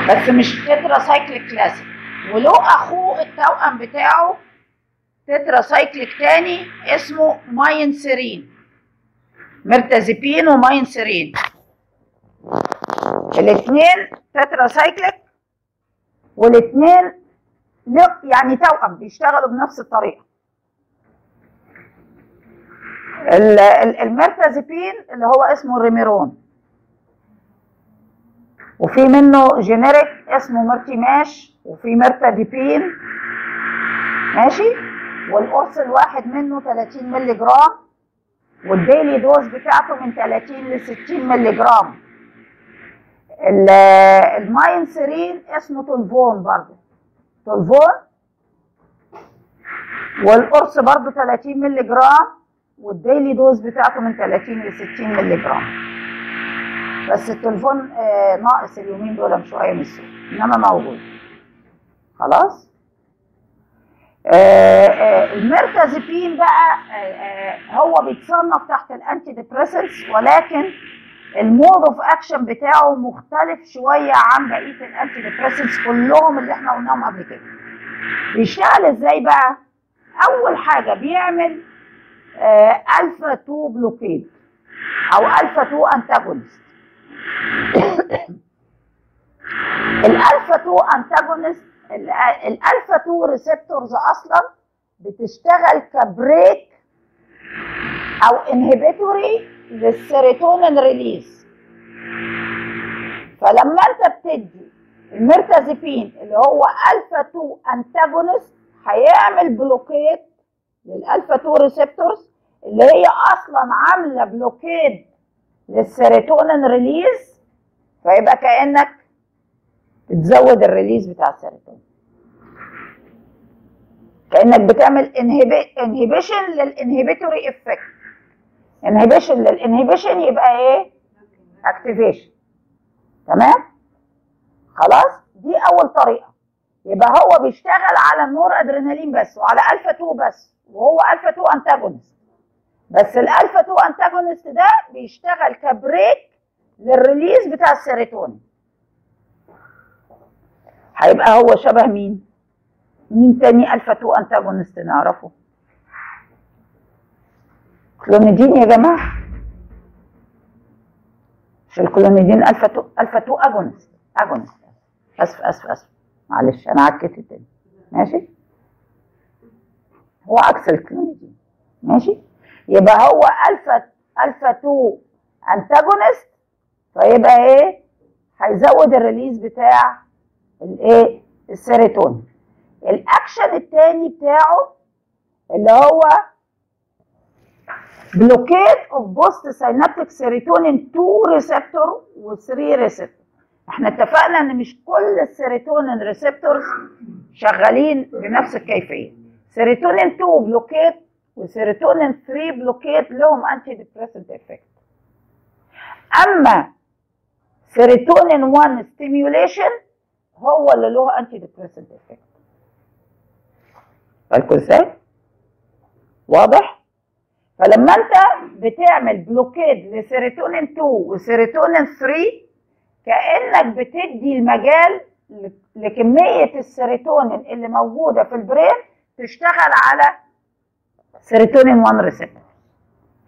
بس مش tetracyclic classic. وله أخوه التوأم بتاعه tetracyclic تاني اسمه mianserin mirtazapine و mianserin الاثنين tetracyclic والاثنين يعني توأم بيشتغلوا بنفس الطريقة. ال- ال- ال mirtazapine اللي هو اسمه ال Remeron وفي منه generic اسمه Mirtimash وفي مرتديبين ماشي؟ والقرص الواحد منه 30 مللي جرام. وال daily dose بتاعته من 30 ل 60 مللي جرام ال- ال mianserin اسمه Tolvon برضه. Tolvon والقرص برضه 30 مللي جرام وال daily dose بتاعته من 30 ل 60 مللي جرام بس ال Tolvon آه، ناقص اليومين دول شوية من السوق. إنما موجود. خلاص؟ ال mirtazapine بقى آه، آه، هو بيتصنف تحت ال antidepressants ولكن ال mode of action بتاعه مختلف شوية عن بقية ال antidepressants كلهم اللي إحنا قلناهم قبل كده. بيشتغل إزاي بقى؟ أول حاجة بيعمل آه، الفا 2 blockade أو الفا 2 antagonist الالفا 2 antagonist الالفا 2 receptors أصلا بتشتغل ك brake أو inhibitory للسيروتونين release. فلما انت بتدي ال mirtazapine اللي هو الفا 2 antagonist هيعمل blockade للالفا 2 receptors اللي هي أصلا عاملة blockade للسيروتونين release فيبقى كأنك بتزود ال release بتاع السيروتونين. كأنك بتعمل inhibition لل inhibitory effect inhibition لل inhibition يبقى إيه؟ activation تمام؟ خلاص؟ دي أول طريقة. يبقى هو بيشتغل على النور أدرينالين بس وعلى الفا 2 بس وهو الفا 2 antagonist بس الالفا 2 antagonist ده بيشتغل ك brake لل release بتاع السيروتونين. هيبقى هو شبه مين؟ مين تاني ألفا 2 antagonist نعرفه؟ كلونيدين يا جماعة. مش الكلونيدين ألفا 2 ألفا 2 agonist. agonist. آسف آسف آسف. معلش أنا عكيت التاني. ماشي؟ هو عكس الكلونيدين. ماشي؟ يبقى هو ألفا ألفا 2 antagonist. فيبقى إيه؟ هيزود ال release بتاع الايه؟ السيروتونين الأكشن التاني بتاعه اللي هو blockade of post synaptic سيروتونين 2 receptor و3 receptor إحنا اتفقنا ان مش كل السيروتونين receptors شغالين بنفس الكيفية. سيروتونين 2 blockade وسيروتونين 3 blockade لهم antidepressant effect اما سيروتونين 1 stimulation هو اللي له antidepressant effect بالكم إزاي واضح؟ فلما انت بتعمل blockade لسيروتونين 2 وسيروتونين 3 كأنك بتدي المجال لكمية السيروتونين اللي موجودة في ال brain تشتغل على سيروتونين 1 receptor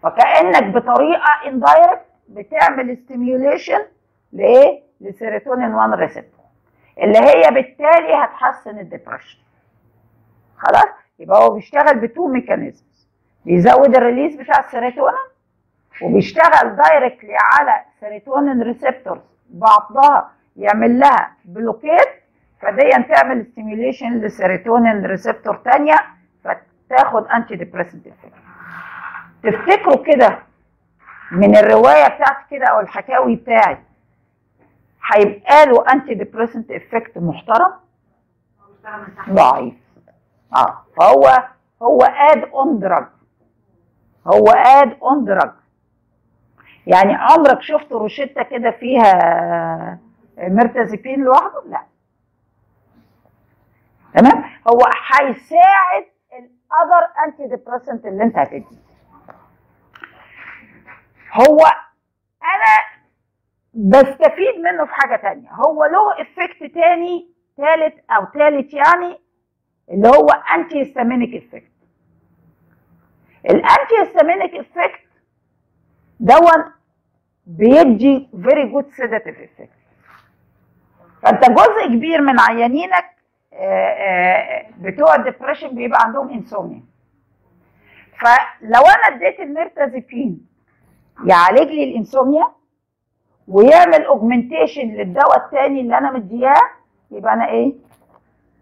فكأنك بطريقة indirect بتعمل stimulation لإيه؟ لسيروتونين 1 receptor اللي هي بالتالي هتحسن ال depression خلاص؟ يبقى هو بيشتغل ب two mechanisms بيزود ال release بتاع السيروتونين وبيشتغل directly على serotonin receptors بعضها يعمل لها blockade فدي تعمل stimulation ل serotonin receptor تانية فتاخد antidepressant تفتكروا كده من الرواية بتاعتي كده أو الحكاوي بتاعي هيبقى له antidepressant effect محترم؟ ضعيف. آه. فهو هو add on drug هو add on drug يعني عمرك شفت روشتة كده فيها mirtazapine لوحده؟ لا. تمام؟ هو هيساعد ال other antidepressant اللي انت هتديه. هو أنا بستفيد منه في حاجة تانية. هو له effect تاني ثالث أو ثالث يعني اللي هو انتي هيستامينيك افكت الانتي هيستامينيك افكت دون بيدي فيري جود سيداتيف افكت فأنت جزء كبير من عيانينك آه، آه، بتوع ال depression بيبقى عندهم insomnia فلو أنا اديت ال mirtazapine يعالج لي ال insomnia ويعمل augmentation للدواء التاني اللي أنا مدياه يبقى أنا إيه؟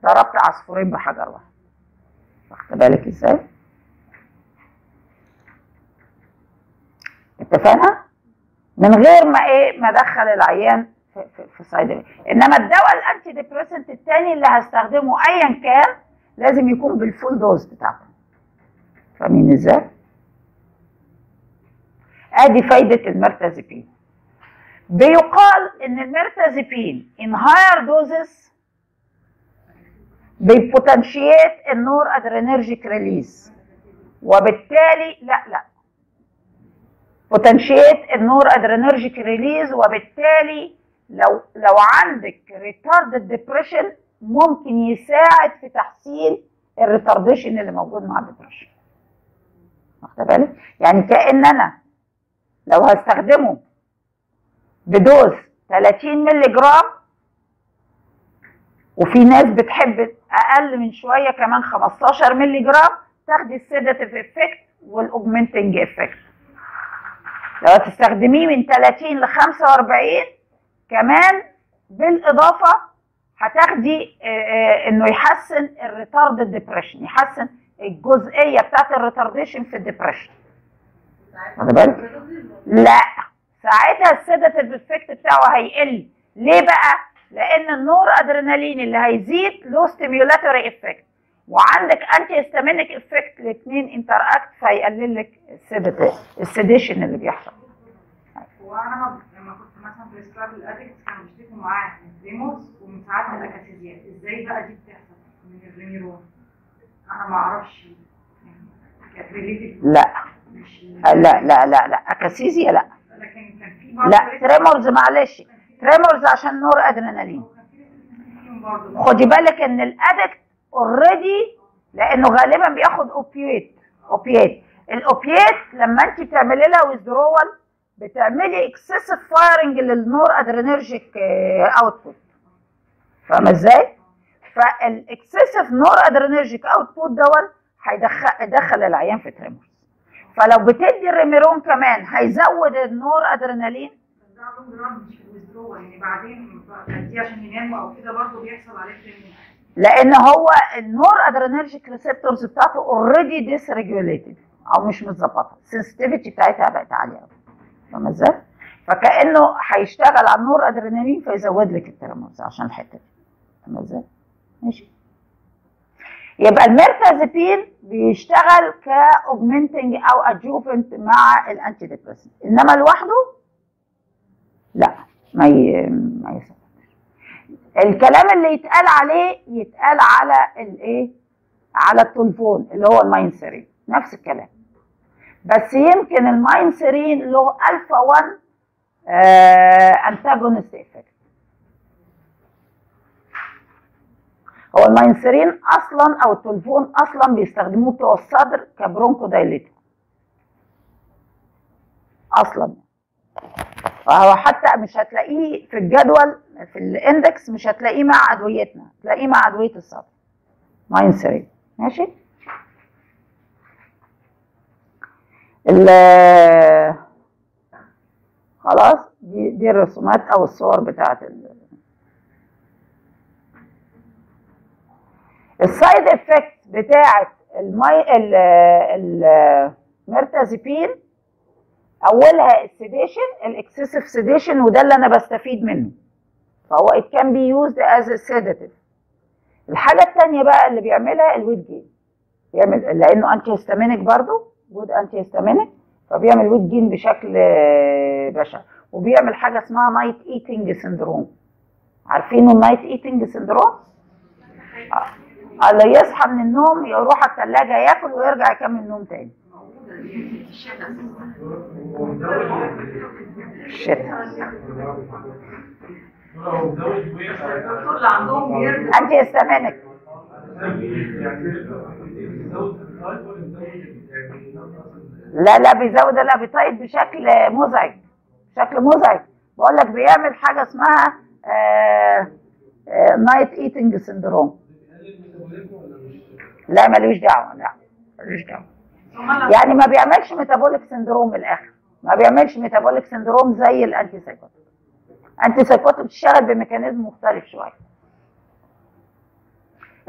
ضربت عصفورين بحجر واحد. واخد بالك إزاي؟ اتفقنا؟ من غير ما إيه؟ ما أدخل العيان في في, صيدليه إنما الدواء ال antidepressant التاني اللي هستخدمه ايا كان لازم يكون بال full dose بتاعته. فاهمين إزاي؟ أدي فايدة ال mirtazapine بيقال ان ال mirtazapine in higher doses بي potentiate ال noradrenergic release وبالتالي لا لا. potentiate ال noradrenergic release وبالتالي لو لو عندك retarded depression ممكن يساعد في تحسين ال retardation اللي موجود مع ال depression واخد بالك؟ يعني كأن أنا لو هستخدمه ب dose 30 مللي جرام وفي ناس بتحب أقل من شوية كمان 15 مللي جرام تاخدي ال sedative effect وال augmenting effect لو هتستخدميه من 30 ل 45 كمان بالإضافة هتاخدي آه، آه، إنه يحسن ال retarded depression يحسن الجزئية بتاعت ال retardation في ال depression واخد بالك؟ لا. ساعتها ال sedative effect بتاعه هيقل. ليه بقى؟ لأن النور أدرينالين اللي هيزيد له stimulatory effect وعندك antihistaminic effect الاثنين interact فيقلل لك ال sedation اللي بيحصل. وأنا ما- لما كنت مثلا في سكراب ال addicts كانوا بيشتكوا معاه من ال tremors ومن ساعات من الاكاسيزيات إزاي بقى دي بتحصل من ال Remeron أنا ما أعرفش. يعني لا. لا لا لا لا. akathisia لا لكن كان في برضه لا tremors معلش. tremors عشان نور أدرينالين. خدي بالك إن ال addict already لأنه غالبا بياخد opiate opiate ال opiate لما انت بتعملي لها withdrawal بتعملي excessive firing لل noradrenergic output فاهمة إزاي؟ فال excessive noradrenergic output دوت هيدخل يدخل العيان في tremors. فلو بتدي ال Remeron كمان هيزود النور أدرينالين؟ يعني بعدين دي عشان يناموا أو كده برضه بيحصل عليه لأن هو ال noradrenergic receptors بتاعته already dysregulated أو مش متظبطة. ال sensitivity بتاعتها بقت عالية قوي فاهمة إزاي؟ فكأنه هيشتغل على النور أدرينالين فيزود لك ال tremors عشان الحتة دي. فاهمة إزاي؟ ماشي. يبقى ال mirtazapine بيشتغل ك augmenting أو adjuvant مع ال antidepressant إنما لوحده؟ لا ما ي... ما يسمى الكلام اللي يتقال عليه يتقال على الإيه؟ على ال Tolvon اللي هو ال mianserin. نفس الكلام. بس يمكن ال mianserin له الفا 1 antagonist effect هو ال mianserin أصلا أو ال Tolvon أصلا بيستخدموه بتوع الصدر ك bronchodilator أصلا. فهو حتى مش هتلاقيه في الجدول في ال index مش هتلاقيه مع أدويتنا تلاقيه مع أدوية الصدر. mianserin. ماشي؟ خلاص دي دي الرسومات أو الصور بتاعت ال side effect بتاعت المي ال mirtazapine أولها ال sedation ال excessive sedation وده اللي أنا بستفيد منه. فهو it can be used as a الحاجة الثانية بقى اللي بيعملها ال weight gain بيعمل لأنه antihistaminic برضه good antihistaminic فبيعمل weight gain بشكل بشع. وبيعمل حاجة اسمها night eating syndrome عارفين ال night eating syndrome اللي يصحى من النوم يروح الثلاجه ياكل ويرجع يكمل نوم تاني. الشتاء antihistaminic لا لا بيزود ال appetite بشكل مزعج بشكل مزعج. بقول لك بيعمل حاجة اسمها night eating syndrome لا ملوش دعوة لا ملوش دعوة. يعني ما بيعملش metabolic syndrome من الآخر. ما بيعملش metabolic syndrome زي ال antipsychotic antipsychotic بتشتغل ب mechanism مختلف شوية.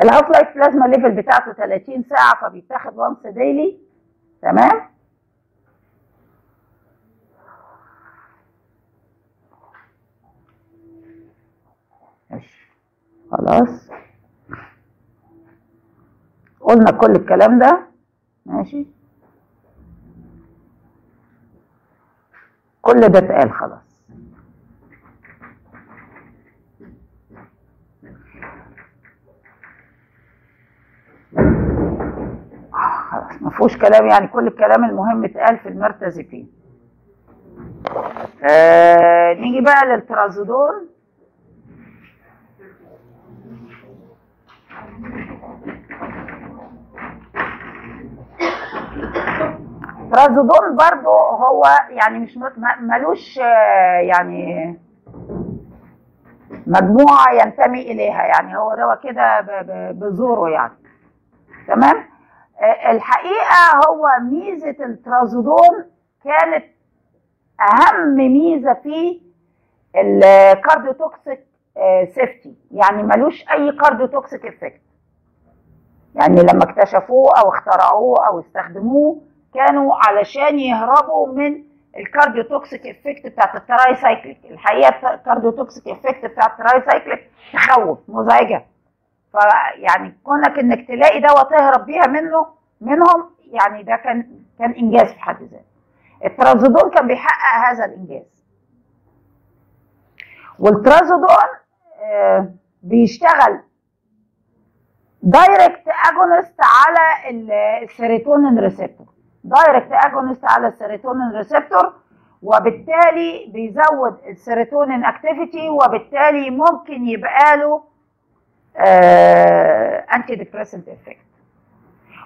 ال half life plasma level بتاعته 30 ساعة فبيتاخد once daily تمام؟ ماشي. خلاص. قلنا كل الكلام ده ماشي؟ كل ده اتقال خلاص. خلاص ما فيهوش كلام يعني كل الكلام المهم اتقال في المرتزفين. آه نيجي بقى للترازودون. trazodone برضو هو يعني مش ملوش آه، يعني مجموعة ينتمي إليها. يعني هو دواء كده بزوره يعني. تمام؟ آه، الحقيقة هو ميزة ال trazodone كانت أهم ميزة فيه ال cardiotoxic safety يعني ملوش أي cardiotoxic effect يعني لما اكتشفوه أو اخترعوه أو استخدموه كانوا علشان يهربوا من ال cardiotoxic effect بتاعت ال tricyclic الحقيقة ال cardiotoxic effect بتاعت ال tricyclic تخوف مزعجة. فيعني كونك إنك تلاقي دواء تهرب بيها منه منهم يعني ده كان كان إنجاز في حد ذاته. ال trazodone كان بيحقق هذا الإنجاز. وال trazodone آه، بيشتغل direct agonist على ال- ال serotonin receptor direct agonist على ال serotonin receptor وبالتالي بيزود ال serotonin activity وبالتالي ممكن يبقى له antidepressant effect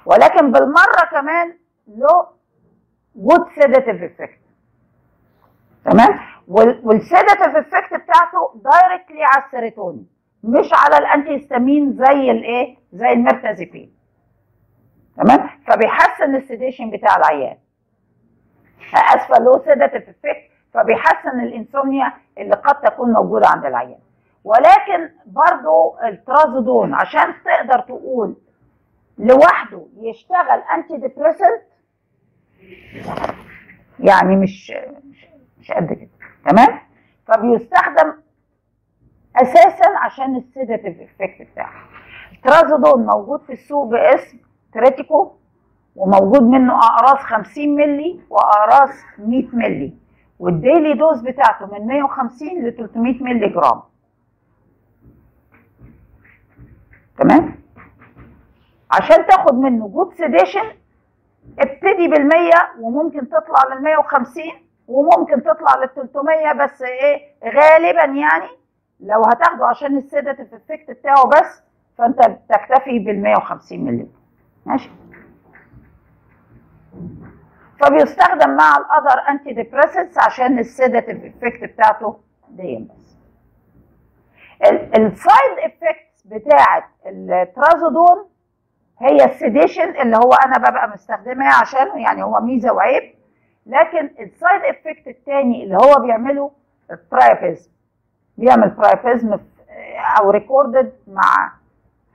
ولكن بالمرة كمان له good sedative effect تمام؟ وال sedative effect بتاعته directly على السيروتونين مش على ال antihistamine زي الايه زي ال mirtazapine تمام؟ فبيحسن ال sedation بتاع العيان. اسفه له sedative effect فبيحسن ال insomnia اللي قد تكون موجودة عند العيان. ولكن برضو ال trazodone عشان تقدر تقول لوحده يشتغل antidepressant يعني مش مش, مش قد كده. تمام؟ فبيستخدم أساسا عشان ال sedative effect بتاعه. ال trazodone موجود في السوق باسم Trittico وموجود منه أقراص 50 مللي وأقراص 100 مللي. وال daily dose بتاعته من 150 ل 300 مللي جرام. تمام؟ عشان تاخد منه good sedation ابتدي بالمية وممكن تطلع لل 150 وممكن تطلع لل 300 بس إيه؟ غالبا يعني لو هتاخده عشان ال sedative effect بتاعه بس فأنت تكتفي بال 150 مللي. ماشي؟ فبيستخدم مع ال other antidepressants عشان ال sedative effect بتاعته دي بس ال side effects بتاعه ال trazodone هي ال sedation اللي هو أنا ببقى مستخدمها عشانه يعني هو ميزة وعيب. لكن ال side effect الثاني اللي هو بيعمله ال priapism بيعمل priapism أو recorded مع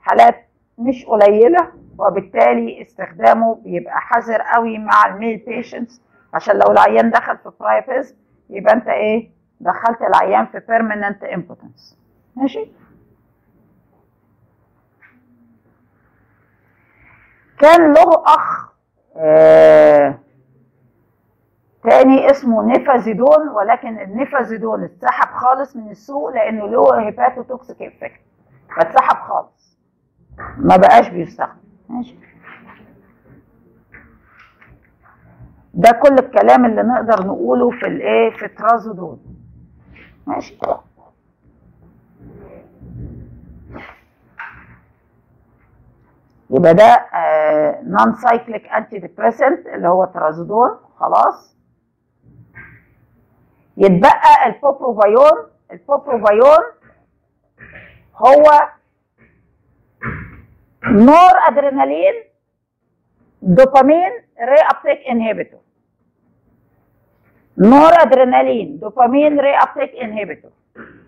حالات مش قليلة وبالتالي استخدامه بيبقى حذر قوي مع ال male patients عشان لو العيان دخل في priapism يبقى انت إيه؟ دخلت العيان في permanent impotence ماشي؟ كان له أخ آه تاني اسمه nefazodone ولكن ال nefazodone اتسحب خالص من السوق لأنه له hepatotoxic effect فاتسحب خالص. ما بقاش بيستخدم. ماشي. ده كل الكلام اللي نقدر نقوله في الايه؟ في ال trazodone. ماشي. يبقى ده non cyclic antidepressant اللي هو trazodone. خلاص. يتبقى ال bupropion ال bupropion هو noradrenaline dopamine reuptake inhibitor noradrenaline dopamine reuptake inhibitor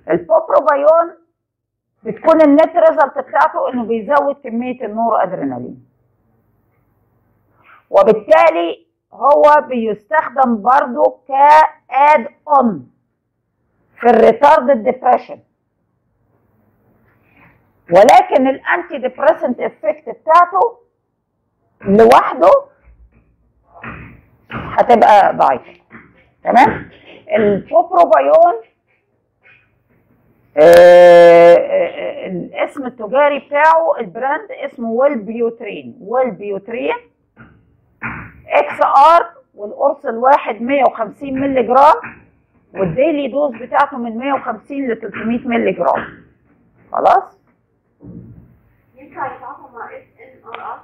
ال bupropion بتكون ال net result بتاعته إنه بيزود كمية النور ادرينالين. وبالتالي هو بيستخدم برضه ك add on في ال retarded depression. ولكن ال antidepressant effect بتاعته لوحده هتبقى ضعيفة. تمام؟ البوبروبايون آه آه الاسم التجاري بتاعه ال brand اسمه ويل بيوترين ويل بيوترين XR والقرص الواحد 150 مللي جرام وال daily dose بتاعته من 150 ل 300 مللي جرام خلاص؟ ينفع يتعاطى مع SNRI؟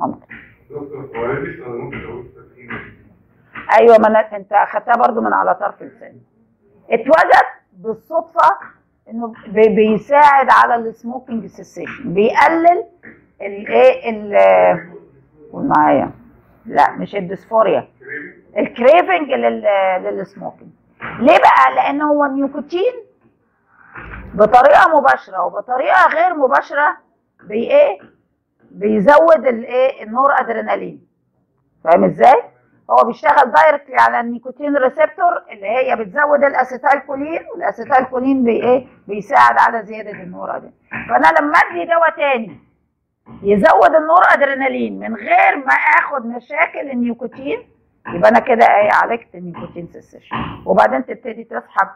ممكن؟ أيوه ما أنا- انت اخدتها برضو من على طرف لساني. اتوجد بالصدفة إنه بي- بيساعد على السموكينج سيسيشن بيقلل الايه ال قول معايا. لا مش ال dysphoria؟ ال craving لل- لل smoking ليه بقى؟ لأن هو النيكوتين بطريقة مباشرة وبطريقة غير مباشرة بي إيه بيزود الإيه؟ النور أدرينالين. فاهم إزاي؟ هو بيشتغل directly على ال nicotine receptor اللي هي بتزود ال acetylcholine وال acetylcholine بي إيه بيساعد على زيادة النور أدرينالين. فأنا لما ادي دواء تاني يزود النور أدرينالين من غير ما آخد مشاكل النيكوتين يبقى أنا كده إيه؟ عالجت ال nicotine cessation وبعدين تبتدي تسحب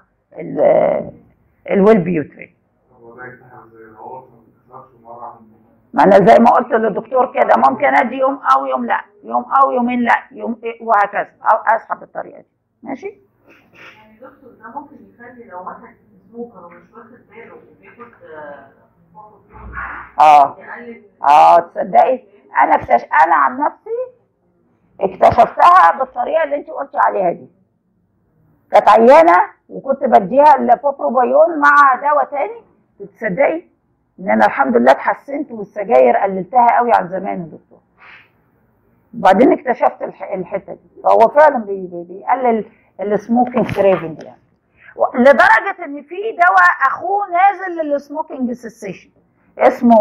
الويل بيوترين ما بتخلصش مرة عن ما أنا زي ما قلت للدكتور كده ممكن ادي يوم أو يوم لا يوم أو يومين لا يوم إيه وهكذا أو اسحب بالطريقة دي. ماشي؟ يعني دكتور ده ممكن يخلي لو واحد smoker ومش واخد باله وبياخد آه، آه. آه تصدقي أنا اكتش أنا عن نفسي اكتشفتها بالطريقة اللي أنت قلتي عليها دي. كانت عيانة وكنت بديها البوبروبايون مع دواء تاني. تصدقي إن أنا الحمد لله اتحسنت والسجاير قللتها قوي عن زمان يا دكتور. وبعدين اكتشفت الح- الحتة دي. فهو فعلا بي- بي- بيقلل ال smoking craving يعني. لدرجة إن في دواء أخوه نازل للسموكينج سيسيشن اسمه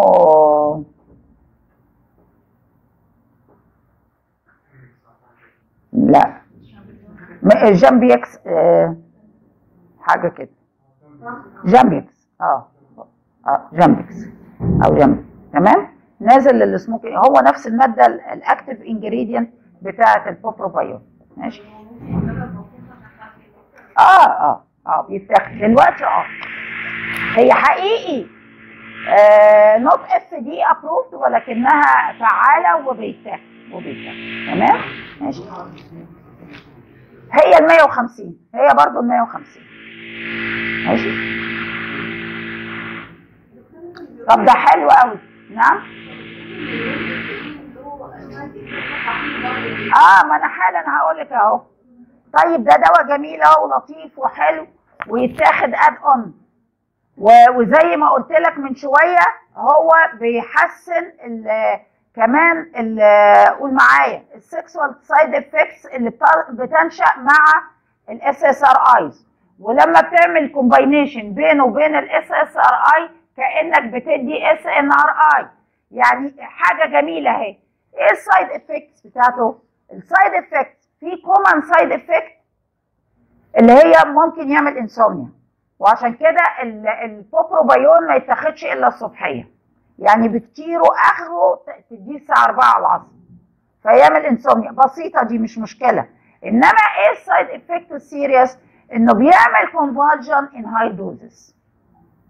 لا. تشامبيكس آه، حاجة كده. تشامبيكس آه آه تشامبيكس أو تشامب تمام؟ نازل لل smoking هو نفس المادة ال- ال active ingredient بتاعة البوبروبايون ماشي؟ آه آه آه بيتاخد. دلوقتي آه. هي حقيقي. not FDA approved ولكنها فعالة وبيتاخد. وبيتاخد. تمام؟ ماشي؟ هي ال 150 هي برضو ال 150 ماشي؟ طب ده حلو قوي. نعم؟ آه ما أنا حالا هقول لك أهو. طيب ده دواء جميل أهو ولطيف وحلو ويتاخد add on وزي ما قلت لك من شوية هو بيحسن كمان قول معايا ال sexual side effects اللي بت- بتنشأ مع ال SSRIs ولما بتعمل combination بينه وبين ال SSRI كأنك بتدي SNRI يعني حاجة جميلة اهي. إيه ال side effects بتاعته؟ ال side effects في common side effect اللي هي ممكن يعمل insomnia وعشان كده ال- البوبروبايون ما يتاخدش إلا الصبحية. يعني بكتيره آخره تديه الساعة 4 العصر. فيعمل insomnia بسيطة دي مش مشكلة. إنما إيه ال side effect ال serious إنه بيعمل convulsion in high doses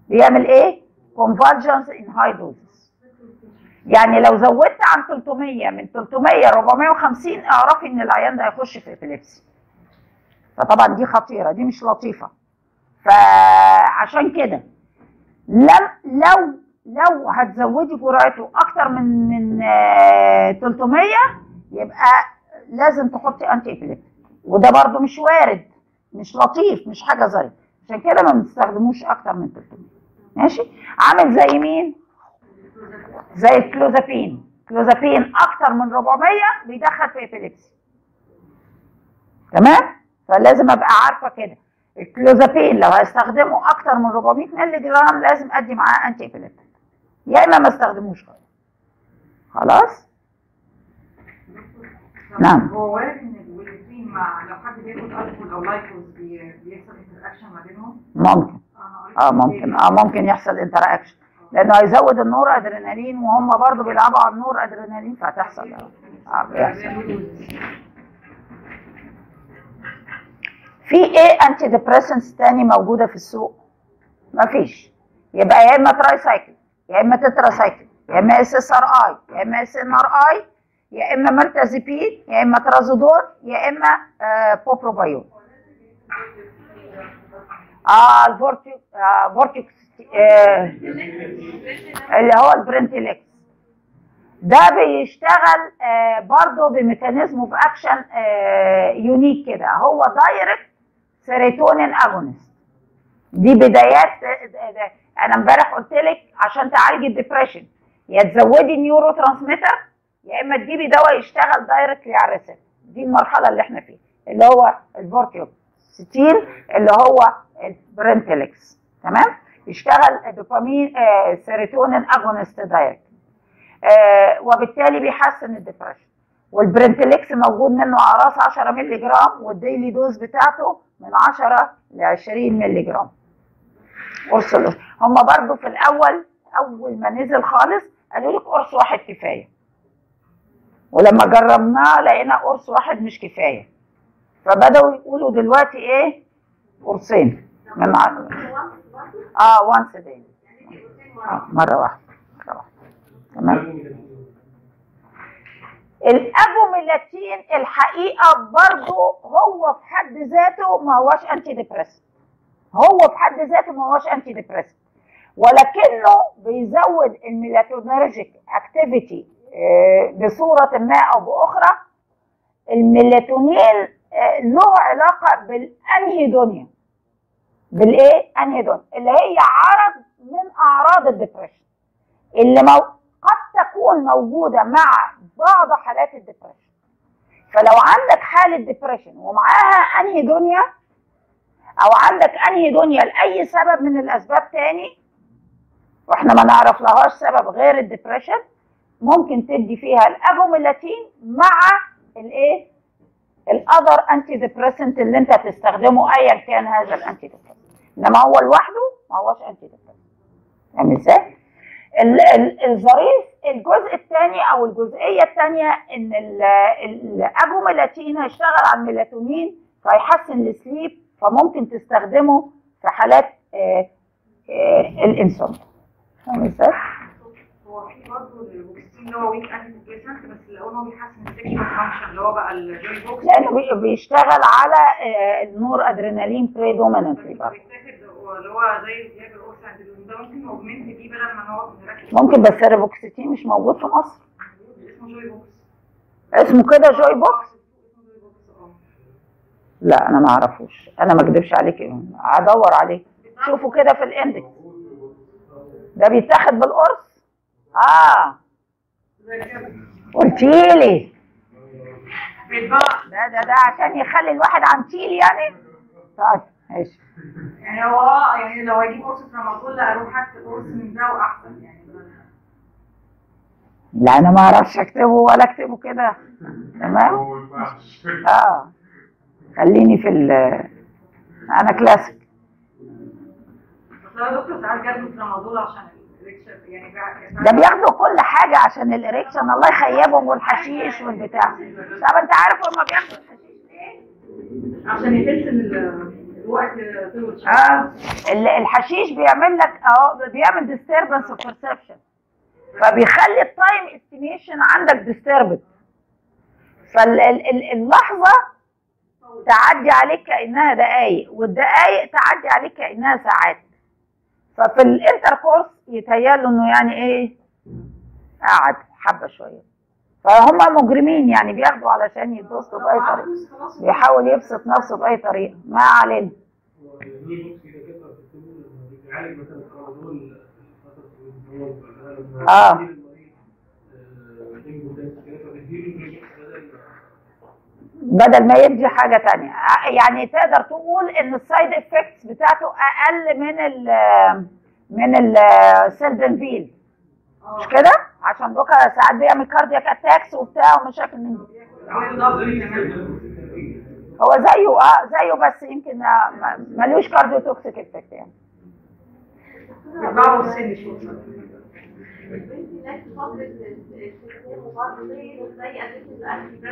بيعمل إيه؟ convulsions in high doses يعني لو زودت عن 300 من 300 450 اعرفي إن العيان ده هيخش في epilepsy فطبعا دي خطيرة دي مش لطيفة. فعشان كده لم لو لو هتزودي جرعته أكتر من من آه، 300 يبقى لازم تحطي انتي ابيليبتيك وده برضو مش وارد مش لطيف مش حاجة ظريفة. عشان كده ما بنستخدموش أكتر من 300 ماشي؟ عامل زي مين؟ زي الكلوزابين كلوزابين أكتر من 400 بيدخل في epilepsy تمام؟ فلازم أبقى عارفة كده. الكلوزابين لو هستخدمه أكتر من 400 مللي جرام لازم أدي معاه antiepileptic يا إما ما استخدموش خالص خلاص؟ نعم. هو وارد إن الولفين مع لو حد بياخد الكحول أو لايكوز بي- بيحصل interaction ما بينهم؟ ممكن. آه ممكن. آه ممكن يحصل interaction لأنه هيزود النور ادرينالين وهم برضو بيلعبوا على النور ادرينالين فهتحصل. آه آه، بيحصل. في إيه antidepressants تاني موجودة في السوق؟ مفيش. يبقى يا إما tricyclic يا إما tetracyclic يا إما SSRI يا إما SNRI يا إما mirtazapine يا إما trazodone يا إما آه bupropion. آه الفورتيوكسيتين آه آه اللي هو البرنتيلكس ده بيشتغل آه برضه ب mechanism of action آه unique كده. هو direct serotonin agonist. دي بدايات آه، ده- أنا امبارح قلت لك عشان تعالجي ال depression يا تزودي ال neurotransmitter يا اما تجيبي دواء يشتغل directly على ال receptor دي المرحلة اللي إحنا فيها اللي هو الفورتيوكسيتين اللي هو ال Brintellix تمام؟ يشتغل دوبامين آه serotonin agonist direct آه وبالتالي بيحسن ال depression وال Brintellix موجود منه أقراص 10 مللي جرام وال daily dose بتاعته من 10 ل 20 مللي جرام. قرص هم برضو في الأول أول ما نزل خالص قالوا لك قرص واحد كفاية. ولما جربناه لقينا قرص واحد مش كفاية. فبدأوا يقولوا دلوقتي إيه؟ قرصين. من ع... آه once day آه مرة واحدة مرة واحدة. تمام؟ ال agomelatine الحقيقة برضو هو في حد ذاته ما هوش antidepressant هو في حد ذاته ما هوش antidepressant ولكنه بيزود ال melatonergic activity بصورة ما أو بأخرى. الميلاتونين آه، له علاقة بال anhedonia بالإيه؟ anhedon. اللي هي عرض من أعراض ال depression اللي مو... قد تكون موجودة مع بعض حالات ال depression فلو عندك حالة depression ومعاها anhedonia أو عندك anhedonia لأي سبب من الأسباب تاني وإحنا ما نعرف لهاش سبب غير ال depression ممكن تدي فيها ال agomelatine مع الإيه؟ ال other antidepressant اللي أنت تستخدمه ايا كان هذا ال antidepressant إنما هو لوحده ما هوش antidepressant فاهم إزاي؟ ال- ال- الظريف الجزء الثاني أو الجزئية الثانية إن ال- ال agomelatine هيشتغل على الميلاتونين فيحسن ال sleep فممكن تستخدمه في حالات آه، آه، ال insomnia فاهم إزاي؟ هو في برضه ال reboxetine اللي هو weak بس اللي هو بيحسن ال sexual function اللي هو بقى ال Joybox لأنه بي- بيشتغل على آه، ال noradrenaline predominantly برضه اللي هو زي ده ممكن augment بيه بدل ما نقعد نركز ممكن بس ال reboxetine مش موجود في مصر؟ اسمه Joybox اسمه كده Joybox اسمه Joybox آه لا أنا ما أعرفوش. أنا ما أكدبش عليك هدور عليه. شوفوا كده في الإندكس. ده بيتاخد بالقرص؟ آه. قلتيلي بيتباع ده ده ده عشان يخلي الواحد عن تيل يعني؟ طيب ماشي. يعني هو آه يعني لو هجيب قرص ترامادول لا أروح أكتب قرص من ده وأحسن يعني. لا أنا ما أعرفش أكتبه ولا أكتبه كده. تمام؟ آه. خليني في ال أنا كلاسيك هو دكتور ساعات جاب له tramadol عشان يعني ده بياخدوا كل حاجة عشان ال erection الله يخيبهم والحشيش والبتاع. طب أنت عارف هما بياخدوا الحشيش ليه؟ عشان يحس إن ال- الوقت طول. آه ال- الحشيش بيعمل لك أهو بيعمل disturbance of perception فبيخلي ال time estimation عندك disturbed فاللحظه تعدي عليك كأنها دقايق والدقايق تعدي عليك كأنها ساعات. ففي ال intercourse يتهيأله إنه يعني إيه قعد حبة شوية. فهم مجرمين يعني بياخدوا علشان يتبسطوا بأي طريقه بيحاول يبسط نفسه بأي طريقه ما علينا. ال Joybox كده كده بتكتبه لما بيعالج مثلا ال tramadol فترة النوم ولا لما آه. بيدي المريض، آه، impotence كده فبيديله ال Joybox بدل ما يدي حاجة تانية. يعني تقدر تقول إن ال side effects بتاعته أقل من ال من السيلدنفيل مش كده؟ عشان دوكا ساعات بيعمل cardiac attacks وبتاع ومشاكل من دي. هو زيه آه زيه بس يمكن آه، ملوش cardiotoxic effect يعني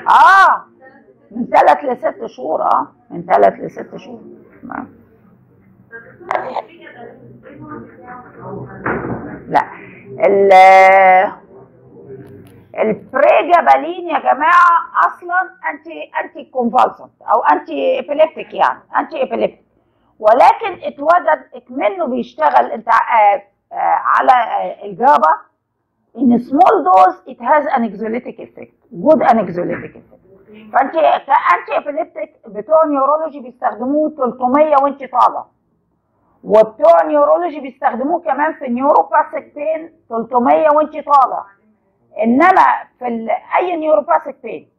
آه. من ثلاث لست شهور آه. من ثلاث لست شهور. نعم. لا. ال البريجابالين يا جماعة أصلا anti anticonvulsant أو antiepileptic يعني antiepileptic ولكن اتوجد منه بيشتغل anti آه، آه، على آه، ال GABA in small dose it has an anxiolytic effect good anxiolytic effect. فأنت ك antiepileptic بتوع neurology بيستخدموه 300 وأنت طالع وبتوع neurology بيستخدموه كمان في neuropathic pain 300 وأنت طالع إنما في ال- أي neuropathic pain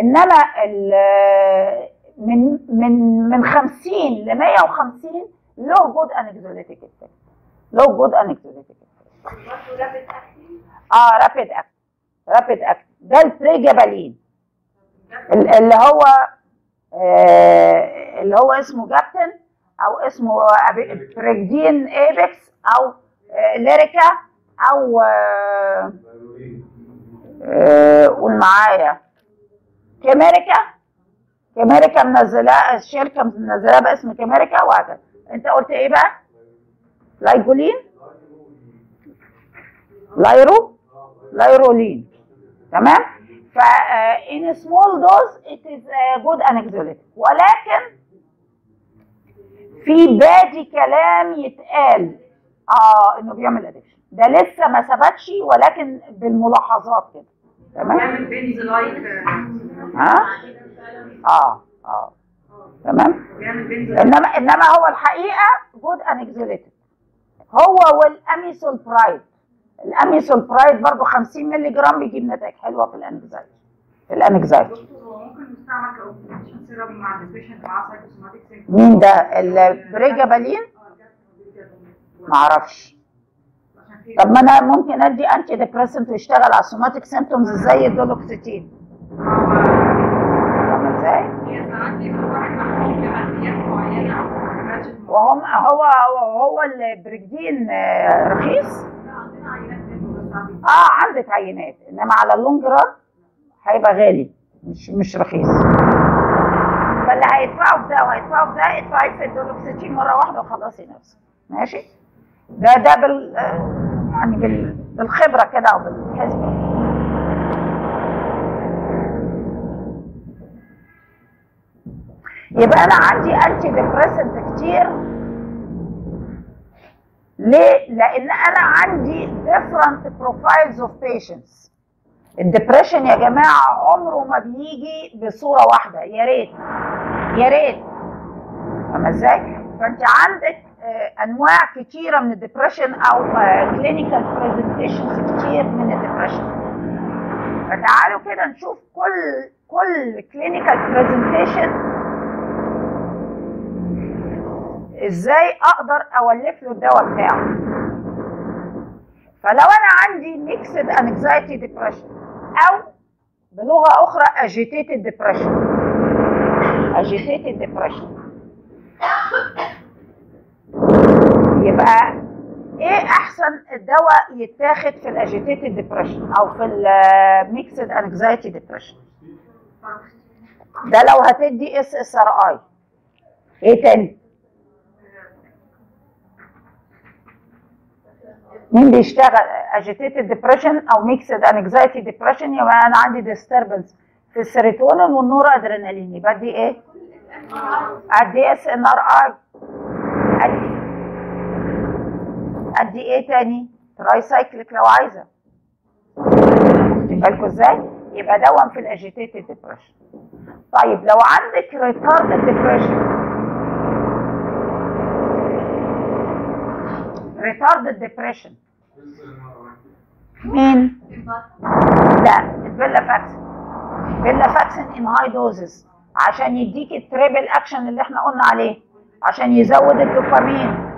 إنما ال- من من من 50 ل 150 له good anxiolytic effect له جود رابط أكل آه رابيد اكت رابيد اكت ده البريجابالين ال- اللي هو آه اللي هو اسمه جابتن أو اسمه بريجدين إيبكس أو آه ليريكا أو آه، قول معايا. كاميريكا؟ كاميريكا منزلاه الشركة منزلاه باسم كاميريكا وهكذا. أنت قلت إيه بقى؟ لايجولين لايرو؟ Lyrolin. تمام؟ ف in small dose it is a good anxiolytic. ولكن في باقي كلام يتقال. آه إنه بيعمل addiction ده لسه ما ثبتش ولكن بالملاحظات كده. تمام؟ like ها؟ آه آه. تمام؟ إنما إنما هو الحقيقة good anxiolytic هو وال amisulpride ال amisulpride برضه 50 مللي جرام بيجيب نتائج حلوة في ال anxiety. في ال anxiety. مين ده؟ البريجابالين معرفش. عشان في طب ما أنا ممكن ادي antidepressant ويشتغل على ال somatic symptoms زي ال duloxetine إزاي؟ وهم هو هو هو البريجدين آه، رخيص عندنا عينات منه بس عم آه عندك عينات. إنما على اللونج ران هيبقى غالي مش مش رخيص. فاللي هيدفعوا في ده وهيدفعوا في ده ادفعي في الدولوكسيتين مرة واحدة وخلصي نفسك ماشي؟ ده ده بال يعني بال بالخبرة كده أو بالحسبة. يبقى أنا عندي antidepressant كتير. ليه؟ لأن أنا عندي different profiles of patients. ال depression يا جماعة عمره ما بيجي بصورة واحدة. يا ريت. يا ريت. فاهمة إزاي؟ فأنت عندك آه، أنواع كتيرة من ال depression أو clinical presentations كتير من ال depression فتعالوا كده نشوف كل كل clinical presentation إزاي أقدر اولف له الدواء بتاعه. فلو أنا عندي mixed anxiety depression أو بلغة أخرى agitated depression agitated depression يبقى إيه احسن دواء يتاخد في ال agitated depression أو في ال mixed anxiety depression ده لو هتدي SSRI إيه تاني؟ مين بيشتغل agitated depression أو mixed anxiety depression يبقى أنا عندي disturbance في السيروتونين والنور ادرينالين يبقى دي إيه؟ ادي SNRI ادي إيه تاني؟ tricyclic لو عايزه بالكم إزاي؟ يبقى done في ال agitated depression طيب لو عندك retarded depression retarded depression مين؟ لا ال venlafaxine venlafaxine in high doses عشان يديك ال triple action اللي إحنا قلنا عليه. عشان يزود الدوبامين.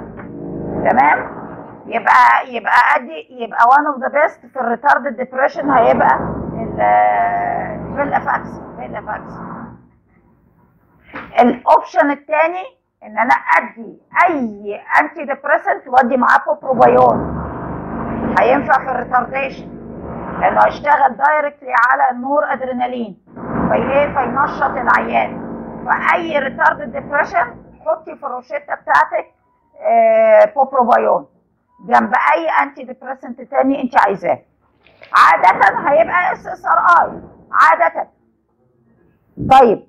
تمام؟ يبقى يبقى ادي يبقى one of the best في ال retarded depression هيبقى ال venlafaxine venlafaxine ال option الثاني إن أنا أدي أي antidepressant وأدي معاه bupropion هينفع في ال retardation لأنه هيشتغل directly على النور ادرينالين في إيه فينشط العيان. فأي retarded depression حطي في الروشتة بتاعتك آه جنب أي antidepressant تاني أنت عايزاه. عادة هيبقى SSRI عادة. طيب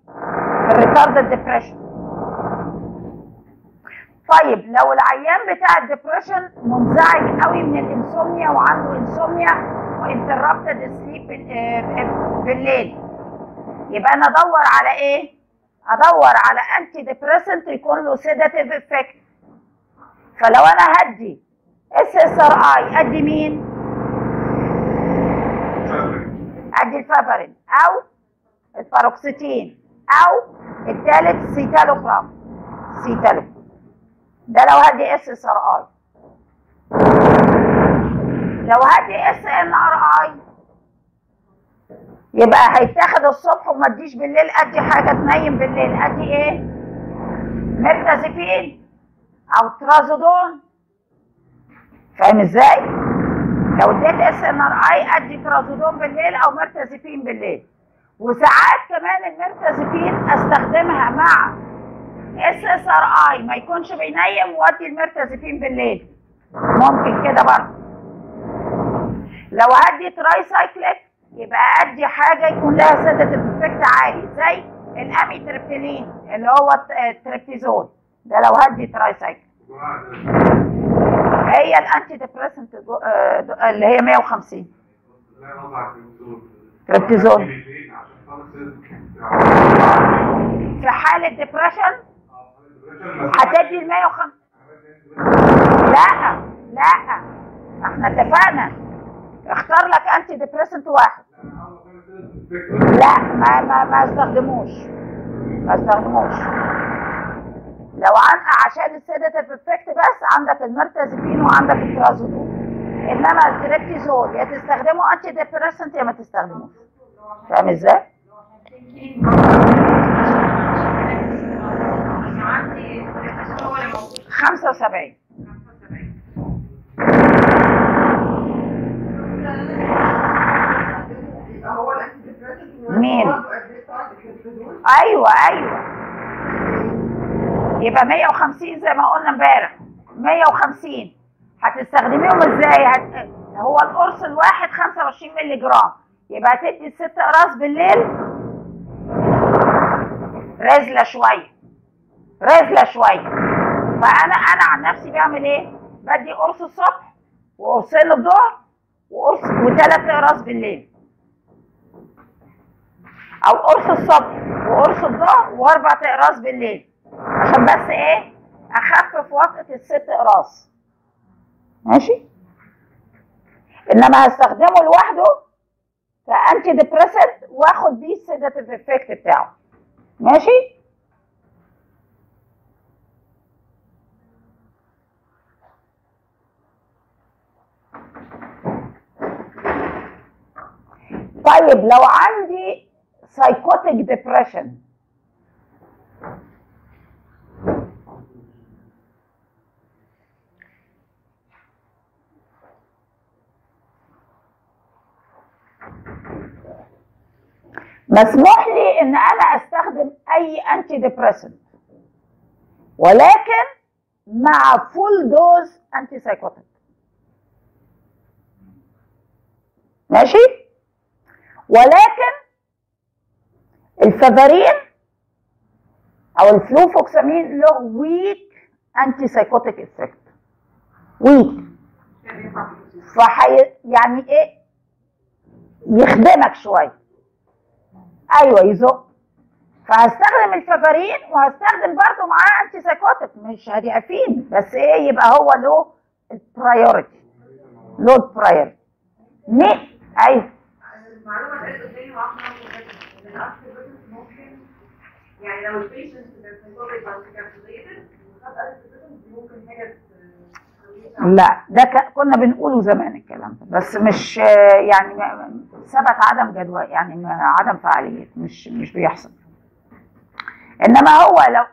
ال retarded depression طيب لو العيان بتاع ال depression منزعج قوي من ال insomnia وعنده insomnia و interrupted sleep بالليل يبقى أنا أدور على إيه؟ أدور على antidepressant يكون له sedative effect فلو أنا هدي SSRI أدي مين؟ أدي الفافرين أو ال paroxetine أو الثالث citalopram citalopram ده لو هدي SSRI لو هدي SNRI يبقى هيتاخد الصبح وما تديش بالليل. أدي حاجة تنيم بالليل. أدي إيه؟ mirtazapine أو trazodone. فاهم إزاي؟ لو اديت SNRI أدي trazodone بالليل أو mirtazapine بالليل. وساعات كمان ال mirtazapine أستخدمها مع SSRI ما يكونش بينيم وادي ال mirtazapine بالليل. ممكن كده برضه. لو هدي tricyclic يبقى أدي حاجة يكون لها sedative effect عالي زي ال amitriptyline اللي هو التربتيزول. ده لو هدي tricyclic هي ال antidepressant اللي هي 150 لا وضع في حالة depression هتدي ال 150 لا لا. إحنا اتفقنا. اختار لك antidepressant واحد. لا ما ما ما استخدموش. ما استخدموش. لو عن عشان ال sedative effect بس عندك ال mirtazapine وعندك ال trazodone إنما التربتيزول يا تستخدمه antidepressant يا ما تستخدموش. فاهم إزاي؟ اللي موجود 75 هو الانتي مين؟ أيوه أيوه. يبقى 150 زي ما قلنا امبارح. 150 هتستخدميهم إزاي؟ هت... هو القرص الواحد 25 مللي جرام. يبقى هتدي الست اقراص بالليل رزلة شوية. رزلة شوية. فأنا أنا عن نفسي بعمل إيه؟ بدي قرص الصبح وقرصين الظهر وقرص وثلاث اقراص بالليل. أو قرص الصبح وقرص الظهر وأربع اقراص بالليل. عشان بس إيه؟ أخفف وطأة ال side effects ماشي؟ إنما هستخدمه لوحده ك antidepressant وآخد بيه ال sedative effect بتاعه. ماشي؟ طيب لو عندي psychotic depression مسموح لي إن أنا أستخدم أي antidepressant ولكن مع full dose antipsychotic ماشي؟ ولكن ال Faverin أو ال fluvoxamine له weak antipsychotic effect weak فحي يعني إيه؟ يخدمك شوية. أيوه يزق. فهستخدم ال Faverin وهستخدم برضه معاه antipsychotic مش هضعفين بس إيه؟ يبقى هو له ال priority له ال priority مين أيوه. ان الاكتر ممكن يعني لو ممكن حاجة لا ده كنا بنقوله زمان الكلام ده. بس مش يعني ثبت عدم جدوى يعني عدم فعالية مش مش بيحصل. إنما هو لو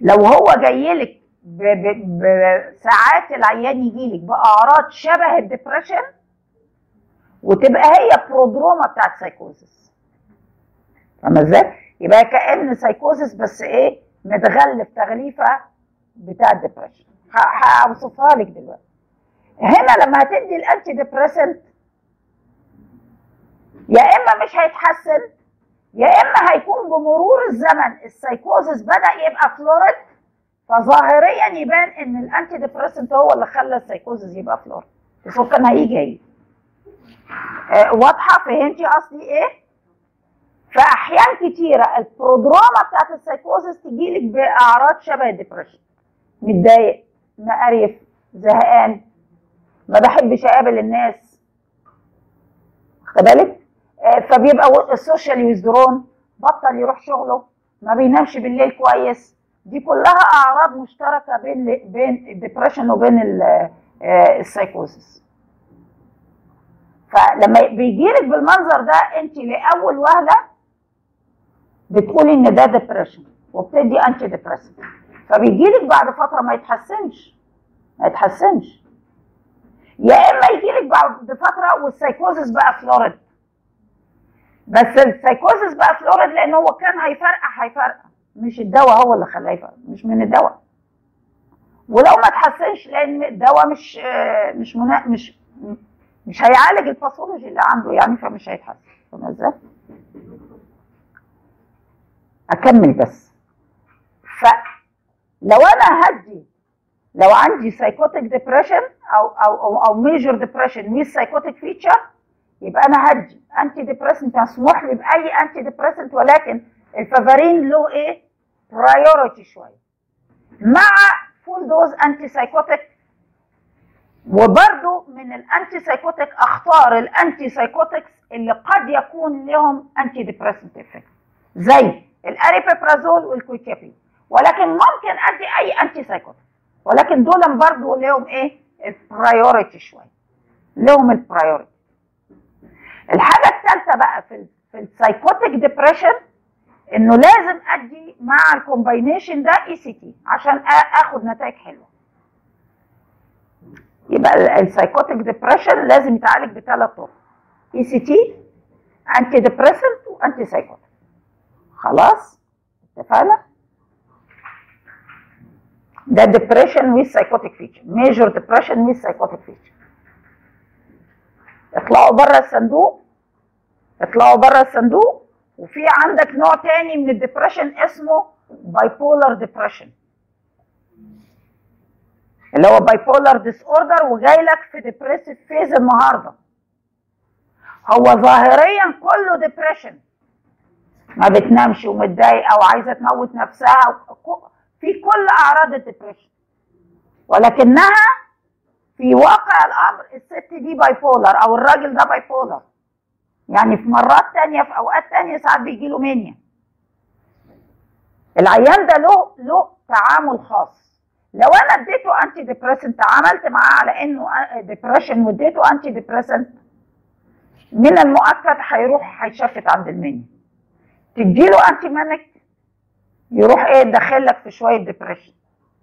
لو هو جاي لك بساعات العيان يجي لك بأعراض شبه ال depression وتبقى هي prodroma بتاعت سايكوزس فاهمة إزاي؟ يبقى كأن سايكوزس بس إيه؟ متغلف تغليفة بتاع ال depression ه- هوصفها لك دلوقتي. هنا لما هتدي ال antidepressant يا إما مش هيتحسن يا إما هيكون بمرور الزمن السايكوزس بدأ يبقى florid فظاهريا يبان إن ال antidepressant هو اللي خلى السايكوزس يبقى هو كان هيجي هيجي. واضحة؟ فهمتي قصدي إيه؟ فأحيان كتيرة ال prodroma بتاعت السايكوزس تجيلك بأعراض شبه ال depression متضايق مقرف زهقان ما بحبش أقابل الناس. واخد بالك؟ آه، فبيبقى ال social withdrawn بطل يروح شغله ما بينامش بالليل كويس. دي كلها أعراض مشتركة بين بين ال depression وبين آه، السايكوزس فلما بيجيلك بالمنظر ده انت لأول وهلة بتقولي إن ده depression وبتدي antidepressant فبيجيلك بعد فترة ما يتحسنش ما يتحسنش. يا إما يجيلك بعد فترة وال psychosis بقى florid بس ال psychosis بقى florid لأن هو كان هيفرقع هيفرقع. مش الدواء هو اللي خلاه يفرقع مش من الدواء. ولو ما تحسنش لأن الدواء مش مش. مش مش هيعالج ال pathology اللي عنده يعني فمش هيتحسن. فاهمه إزاي؟ أكمل بس. فلو أنا هدي لو عندي psychotic depression أو أو أو, أو major depression with psychotic feature يبقى أنا هدي antidepressant مسموح لي بأي antidepressant ولكن ال Faverin له إيه؟ priority شوية. مع full dose antipsychotic وبرضو من ال antipsychotic اختار ال antipsychotics اللي قد يكون لهم antidepressant effect زي ال aripiprazole وال quetiapine ولكن ممكن أدي أي antipsychotic ولكن دول برضو لهم إيه؟ ال priority شوية. لهم ال priority الحاجة الثالثة بقى في في ال psychotic depression إنه لازم أدي مع ال combination ده ECT عشان أخد نتائج حلوة. يبقى ال psychotic depression لازم يتعالج بثلاث طرق. ECT antidepressant و antipsychotic خلاص؟ اتفقنا؟ ده depression with psychotic feature. major depression with psychotic feature. اطلعوا بره الصندوق. اطلعوا بره الصندوق. وفي عندك نوع تاني من الدبريشن اسمه bipolar depression. اللي هو bipolar disorder وجاي لك في depressive phase النهارده. هو ظاهريا كله depression. ما بتنامش ومتضايقه وعايزه تموت نفسها. في كل أعراض ال depression ولكنها في واقع الأمر الست دي bipolar أو الراجل ده bipolar يعني في مرات تانية في أوقات تانية ساعات بيجي له mania العيان ده له له تعامل خاص. لو أنا اديته antidepressant عملت معاه على إنه depression واديته antidepressant من المؤكد هيروح هي shift عند ال mania تديله antimanic يروح إيه يدخل لك في شوية depression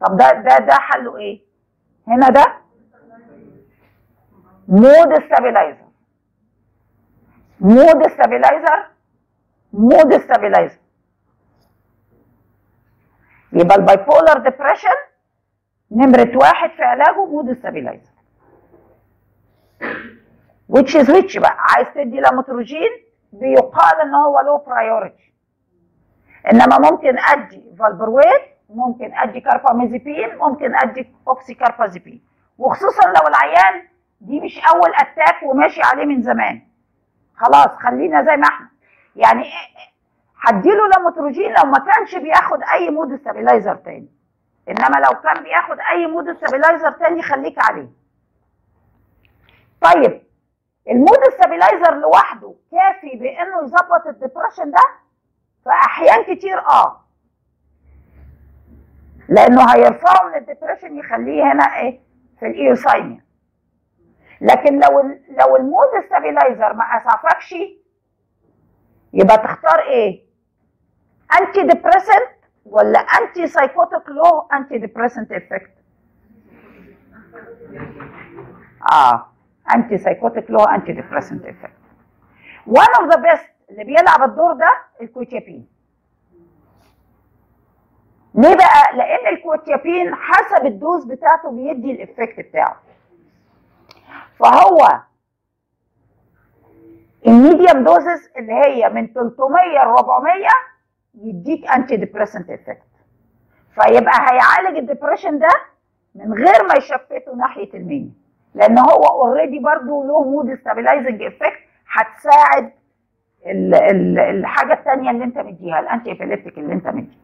طب ده ده ده حله إيه؟ هنا ده mood stabilizer mood stabilizer mood stabilizer يبقى ال bipolar depression نمرة واحد في علاجه mood stabilizer which is which بقى. عايز تدي لاموتروجين بيقال إن هو له priority إنما ممكن أدي valproate ممكن أدي كاربامازيبين ممكن أدي oxcarbazepine وخصوصا لو العيان دي مش أول attack وماشي عليه من زمان. خلاص خلينا زي ما إحنا. يعني هديله لاموتروجين لو ما كانش بياخد أي mood stabilizer تاني. إنما لو كان بياخد أي mood stabilizer تاني خليك عليه. طيب ال mood stabilizer لوحده كافي بإنه يظبط ال depression ده؟ فاحيان كتير آه. لأنه هيرفعه من ال depression يخليه هنا إيه؟ في ال euthymia لكن لو لو ال mood stabilizer ما أسعفكش يبقى تختار إيه؟ antidepressant ولا antipsychotic له antidepressant effect آه antipsychotic له antidepressant effect one of the best اللي بيلعب الدور ده ال quetiapine ليه بقى؟ لأن ال quetiapine حسب ال dose بتاعته بيدي ال effect بتاعه. فهو ال medium doses اللي هي من 300 ل 400 يديك antidepressant effect. فيبقى هيعالج ال depression ده من غير ما ي shift ه ناحية ال mania لأن هو already برضو له mood stabilizing effect هتساعد ال- ال- الحاجة الثانية اللي انت مديها ال antiepileptic اللي انت مديها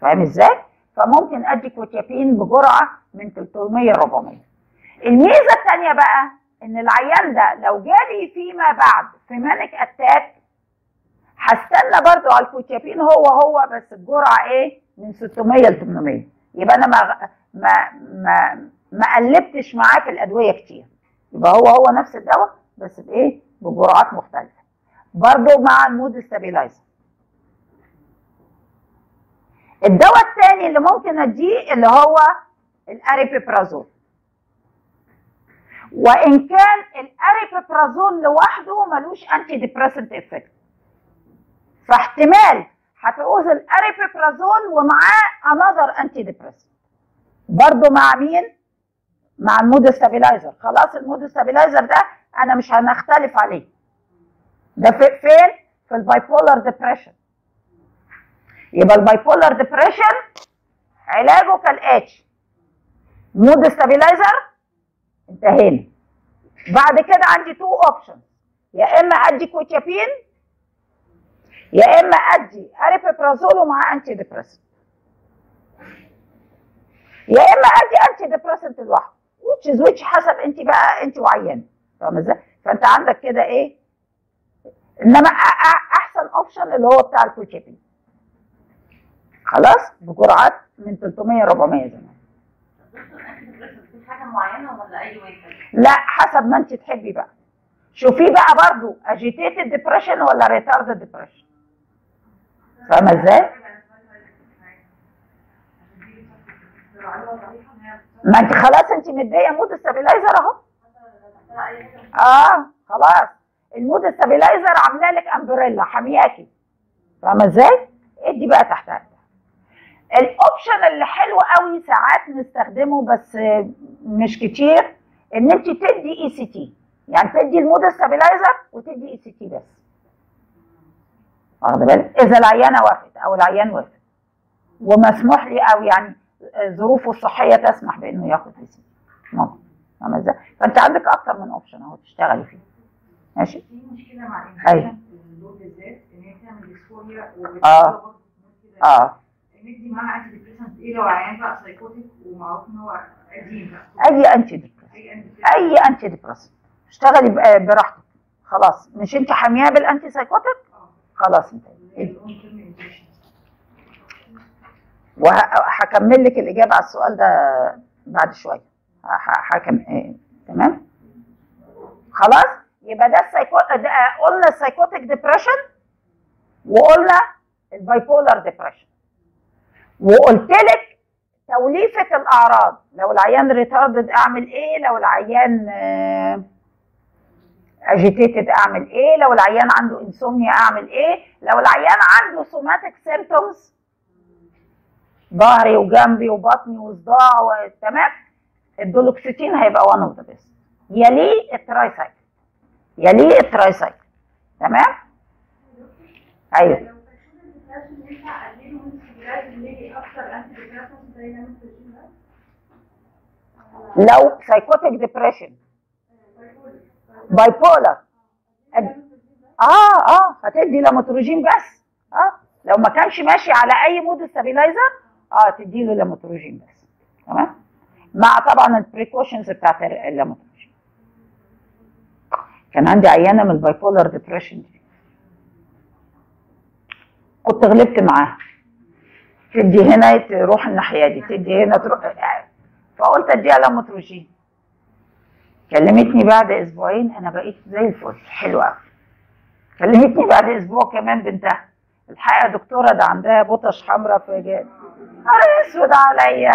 فاهم إزاي؟ فممكن ادي quetiapine بجرعة من 300 ل 400 الميزة الثانية بقى إن العيان ده لو جالي فيما بعد في manic attack هستنى برضو على ال quetiapine هو هو بس الجرعة إيه؟ من 600 ل 800 يبقى أنا ما ما ما ما قلبتش معاه في الأدوية كتير. يبقى هو هو نفس الدواء بس بإيه؟ بجرعات مختلفة. برضو مع ال mood stabilizer الدواء الثاني اللي ممكن أديه اللي هو ال aripiprazole. وإن كان ال aripiprazole لوحده ملوش antidepressant effect فاحتمال هتعوز ال aripiprazole ومعاه another antidepressant برضه مع مين؟ مع ال mood stabilizer خلاص ال mood stabilizer ده أنا مش هنختلف عليه. ده في فين؟ في ال bipolar depression يبقى ال bipolar depression علاجه كالآتي. mood stabilizer انتهينا. بعد كده عندي two option يا إما أدي quetiapine يا إما ادي aripiprazole مع antidepressant يا إما ادي antidepressant لوحده. Which is which حسب أنت بقى أنت وعيان فاهم إزاي؟ فأنت عندك كده إيه؟ إنما أحسن option اللي هو بتاع ال quetiapine خلاص؟ بجرعات من 300 400 زمان. حاجة معينه ولا اي؟ لا حسب ما أنت تحبي بقى. شوفي بقى برضو agitated depression ولا retarded depression فاهمة إزاي؟ ما أنت خلاص أنت مديه mood stabilizer أهو. آه خلاص. ال mood stabilizer عاملة لك umbrella حمياكي. فاهمة إزاي؟ ادي بقى تحتها ال option اللي حلو قوي ساعات نستخدمه بس مش كتير إن أنت تدي ECT يعني تدي ال mood stabilizer وتدي ECT بس. واخد بالك؟ إذا العيانه وافقت أو العيان وافق ومسموح لي أو يعني ظروفه الصحية تسمح بإنه ياخد EC T ممكن فاهمه إزاي؟ فأنت عندك أكتر من option أهو تشتغلي فيه. ماشي؟ في مشكلة مع الدور بالذات إن هي بتعمل dysphoria. وبتعمل آه. ندي معاها antidepressant إيه لو عيان بقى psychotic ومعروف إن هو قديم بقى أي antidepressant أي antidepressant اشتغلي براحتك. خلاص. مش أنت حامياه بال antipsychotic خلاص وهكمل لك الإجابة على السؤال ده بعد شوية. ه- هكم إيه. تمام؟ خلاص؟ يبقى ده السايكو ده قلنا ال psychotic depression وقلنا ال bipolar depression وقلت لك توليفة الأعراض. لو العيان retarded أعمل إيه؟ لو العيان agitated اعمل إيه؟ لو العيان عنده insomnia اعمل إيه؟ لو العيان عنده somatic symptoms ظهري وجنبي وبطني وصداع وتمام ال duloxetine هيبقى one of the best يليه ال tricyclic. يليه ال tricyclic. تمام؟ أيوه. لو psychotic depression bipolar آه آه هتدي لاموتروجين بس. آه لو ما كانش ماشي على أي mood stabilizer آه تدي له لاموتروجين بس. تمام؟ مع طبعا ال precautions بتاعت اللاموتروجين كان عندي عيانة من ال bipolar depression دي. كنت غلبت معاها. تدي هنا تروح الناحية دي تدي هنا تروح فقلت أديها لاموتروجين. كلمتني بعد أسبوعين أنا بقيت زي الفل حلوة قوي كلمتني بعد أسبوع كمان بنتها. الحقيقة دكتورة ده عندها بطش حمراء في جاد نهار أسود عليا.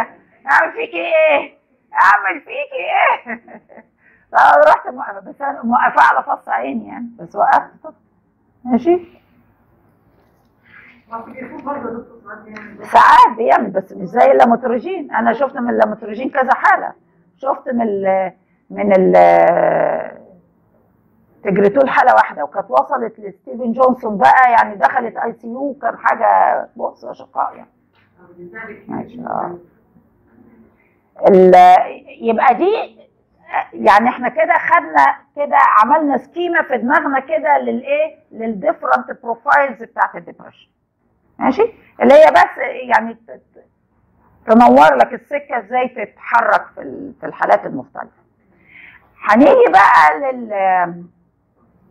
أعمل فيكي إيه؟ أعمل فيكي إيه؟ رحت بس أنا موقفة على فص عيني يعني بس وقفت. طب ماشي؟ ساعات بيعمل بس مش زي اللاموتروجين أنا شفت من اللاموتروجين كذا حالة. شفت من من ال Tegretol حاله واحدة وكانت وصلت ل Stevens-Johnson بقى يعني دخلت ICU كان حاجة بؤس وشقاء يعني. ماشي ال- يبقى دي يعني إحنا كده خدنا كده عملنا schema في دماغنا كده للإيه؟ لل different profiles بتاعت ال depression ماشي؟ اللي هي بس يعني تنور لك السكة إزاي تتحرك في الحالات المختلفة. هنيجي بقى لل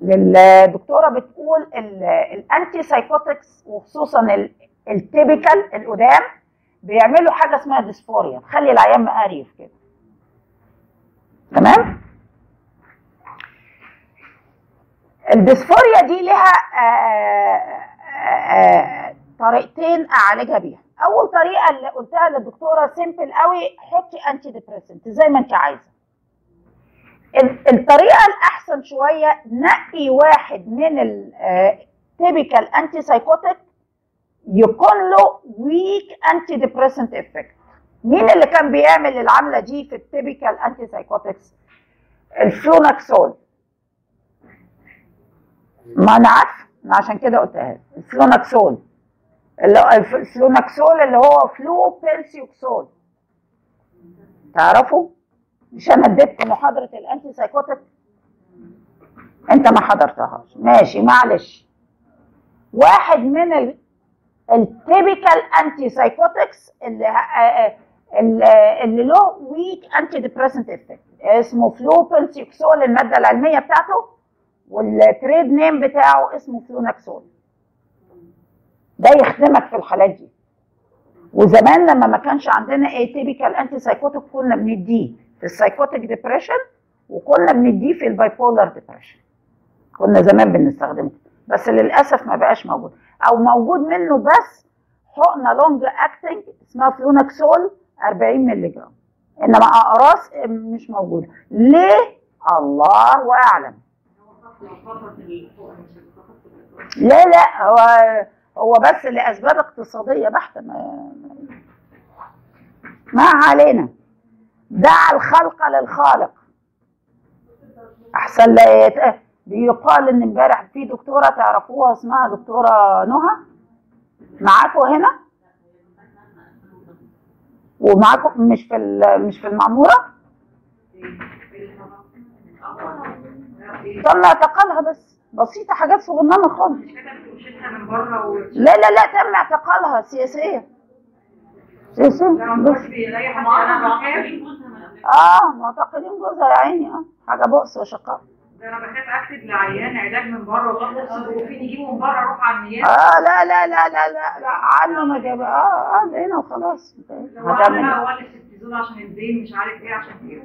للدكتورة بتقول ال- ال antipsychotics وخصوصا ال- ال typical القدام بيعملوا حاجة اسمها dysphoria تخلي العيان مقريف كده. تمام؟ ال dysphoria دي لها آه، آه، آه، طريقتين أعالجها بيها. أول طريقة اللي قلتها للدكتورة simple قوي حطي antidepressant زي ما أنت عايزة. الطريقة الأحسن شوية نقي واحد من ال typical antipsychotic يكون له weak antidepressant effect مين اللي كان بيعمل العملة دي في ال typical antipsychotics ال Fluanxol. ما أنا عارفه أنا عشان كده قلتها. لك. ال Fluanxol. اللي هو الف- ال Fluanxol اللي هو flupentixol تعرفوا مش أنا اديتكم محاضرة ال antipsychotic انت ما حضرتهاش. ماشي معلش. واحد من ال typical antipsychotics اللي آه، اللي اللي له weak antidepressant effect اسمه flupentixol المادة العلمية بتاعته. وال trade name بتاعه اسمه Fluanxol ده يخدمك في الحالات دي. وزمان لما ما كانش عندنا atypical antipsychotic كنا بنديه. في ال psychotic depression وكنا بنديه في ال bipolar depression كنا زمان بنستخدمه بس للأسف ما بقاش موجود. أو موجود منه بس حقنة long acting اسمها Fluanxol 40 مللي جرام إنما أقراص مش موجوده ليه؟ الله أعلم. لا لا هو هو بس لأسباب اقتصادية بحتة ما ما علينا. دع الخلق للخالق. أحسن لا يت... بيقال إن امبارح في دكتورة تعرفوها اسمها دكتورة نهى؟ معاكم هنا؟ ومعاكم مش في مش في المعمورة؟ تم اعتقالها بس بسيطة حاجات صغننة خالص. لا لا لا تم اعتقالها سياسيه سياسيه بس آه معتقلين جوزها يا عيني آه. حاجة بؤس وشقاء. ده أنا بخاف أكتب لعيان علاج من بره واخد وفين يجيبه من بره أروح على النيابه آه لا لا لا لا لا, لا عنه ما جاب. آه آه لقينا وخلاص. لو أنا؟ اولد التلفزيون عشان البين مش عارف إيه عشان إيه؟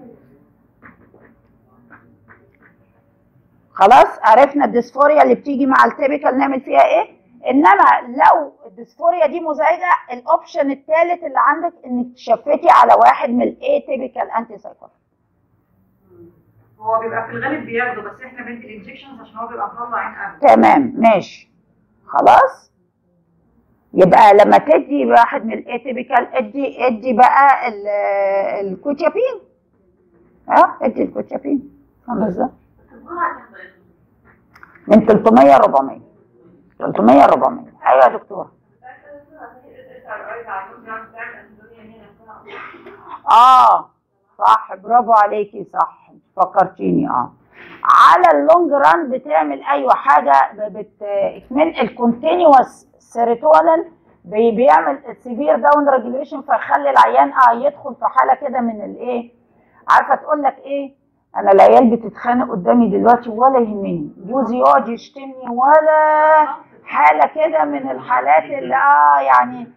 خلاص عرفنا الديسفوريا اللي بتيجي مع التيبيكال نعمل فيها إيه؟ إنما لو الديسفوريا دي مزعجة الاوبشن الثالث اللي عندك إنك تشفتي على واحد من الاي تيبيكال انتي سايكوتيك هو بيبقى في الغالب بياخده بس إحنا بنت الانجكشنز عشان هو بيبقى مطلع عين قبل. تمام ماشي. خلاص؟ يبقى لما تدي واحد من الاتيبيكال ادي ادي بقى ال- الكوتيابين. ها؟ ادي الكوتيابين. خمس إزاي من 300 ل 400 300 ل 400 أيوه يا دكتوره آه صح. برافو عليكي صح. فكرتيني آه. على ال long run بتعمل أيوه حاجة ب- بت من ال continuous serotonin بي- بيعمل severe down regulation فيخلي العيان آه يدخل في حالة كده من الإيه؟ عارفة تقول لك إيه؟ أنا العيال بتتخانق قدامي دلوقتي ولا يهمني. جوزي يقعد يشتمني ولا حالة كده من الحالات اللي آه يعني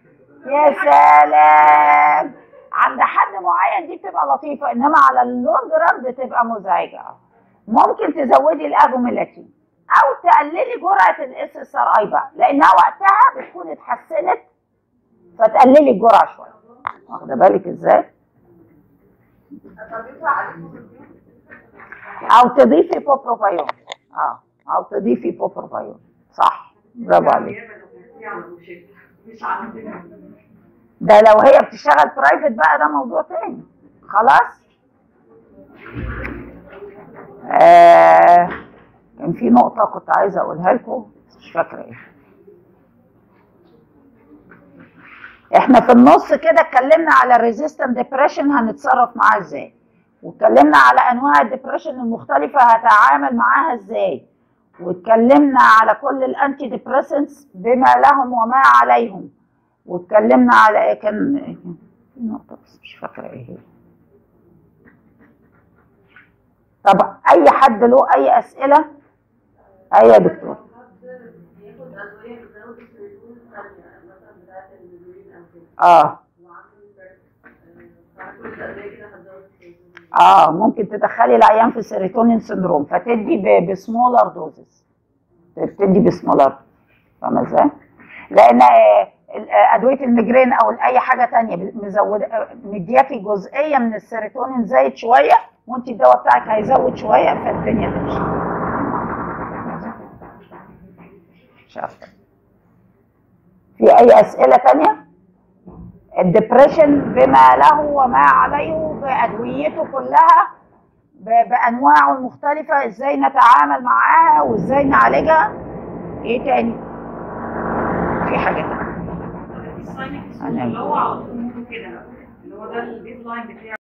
يا سلام! عند حد معين دي بتبقى لطيفة إنما على ال long بتبقى مزعجة. ممكن تزودي ال agomelatine أو تقللي جرعة ال SSRI بقى لأنها وقتها بتكون اتحسنت فتقللي الجرعة شوية. واخدة بالك إزاي؟ أو تضيفي bupropion آه أو تضيفي bupropion صح برافو عليك ده لو هي بتشتغل private بقى ده موضوع تاني خلاص آه كان في نقطة كنت عايزة أقولها لكم مش فاكرة إيه إحنا في النص كده اتكلمنا على ال resistant depression هنتصرف معاه إزاي واتكلمنا على أنواع ال depression المختلفة هتعامل معاها إزاي؟ واتكلمنا على كل ال antidepressants بما لهم وما عليهم. واتكلمنا على كان كان في نقطة بس مش فاكرة إيه هي. طب أي حد له أي أسئلة؟ أيوة يا دكتور؟ بياخد ادويه بتزود السيروتونين مثلا بتاعت اليورين أو كده آه وعنده فكل الادويه كده هتزود السيروتونين آه ممكن تدخلي العيان في serotonin syndrome فتدي ب smaller doses تدي بسمولر فاهمة إزاي؟ لأن آه، آه، أدوية ال migraine أو أي حاجة تانية ب- مزوده آه، مدياكي جزئية من السيروتونين زايد شوية وأنت الدواء بتاعك هيزود شوية فالدنيا تمشي مش عارفة في أي أسئلة تانية؟ ال depression بما له وما عليه بأدويته كلها ب- بأنواعه المختلفة إزاي نتعامل معاها وإزاي نعالجها. إيه تاني؟ في حاجة تانية. اللي هو على طول كده اللي هو ده ال baseline بتاعه.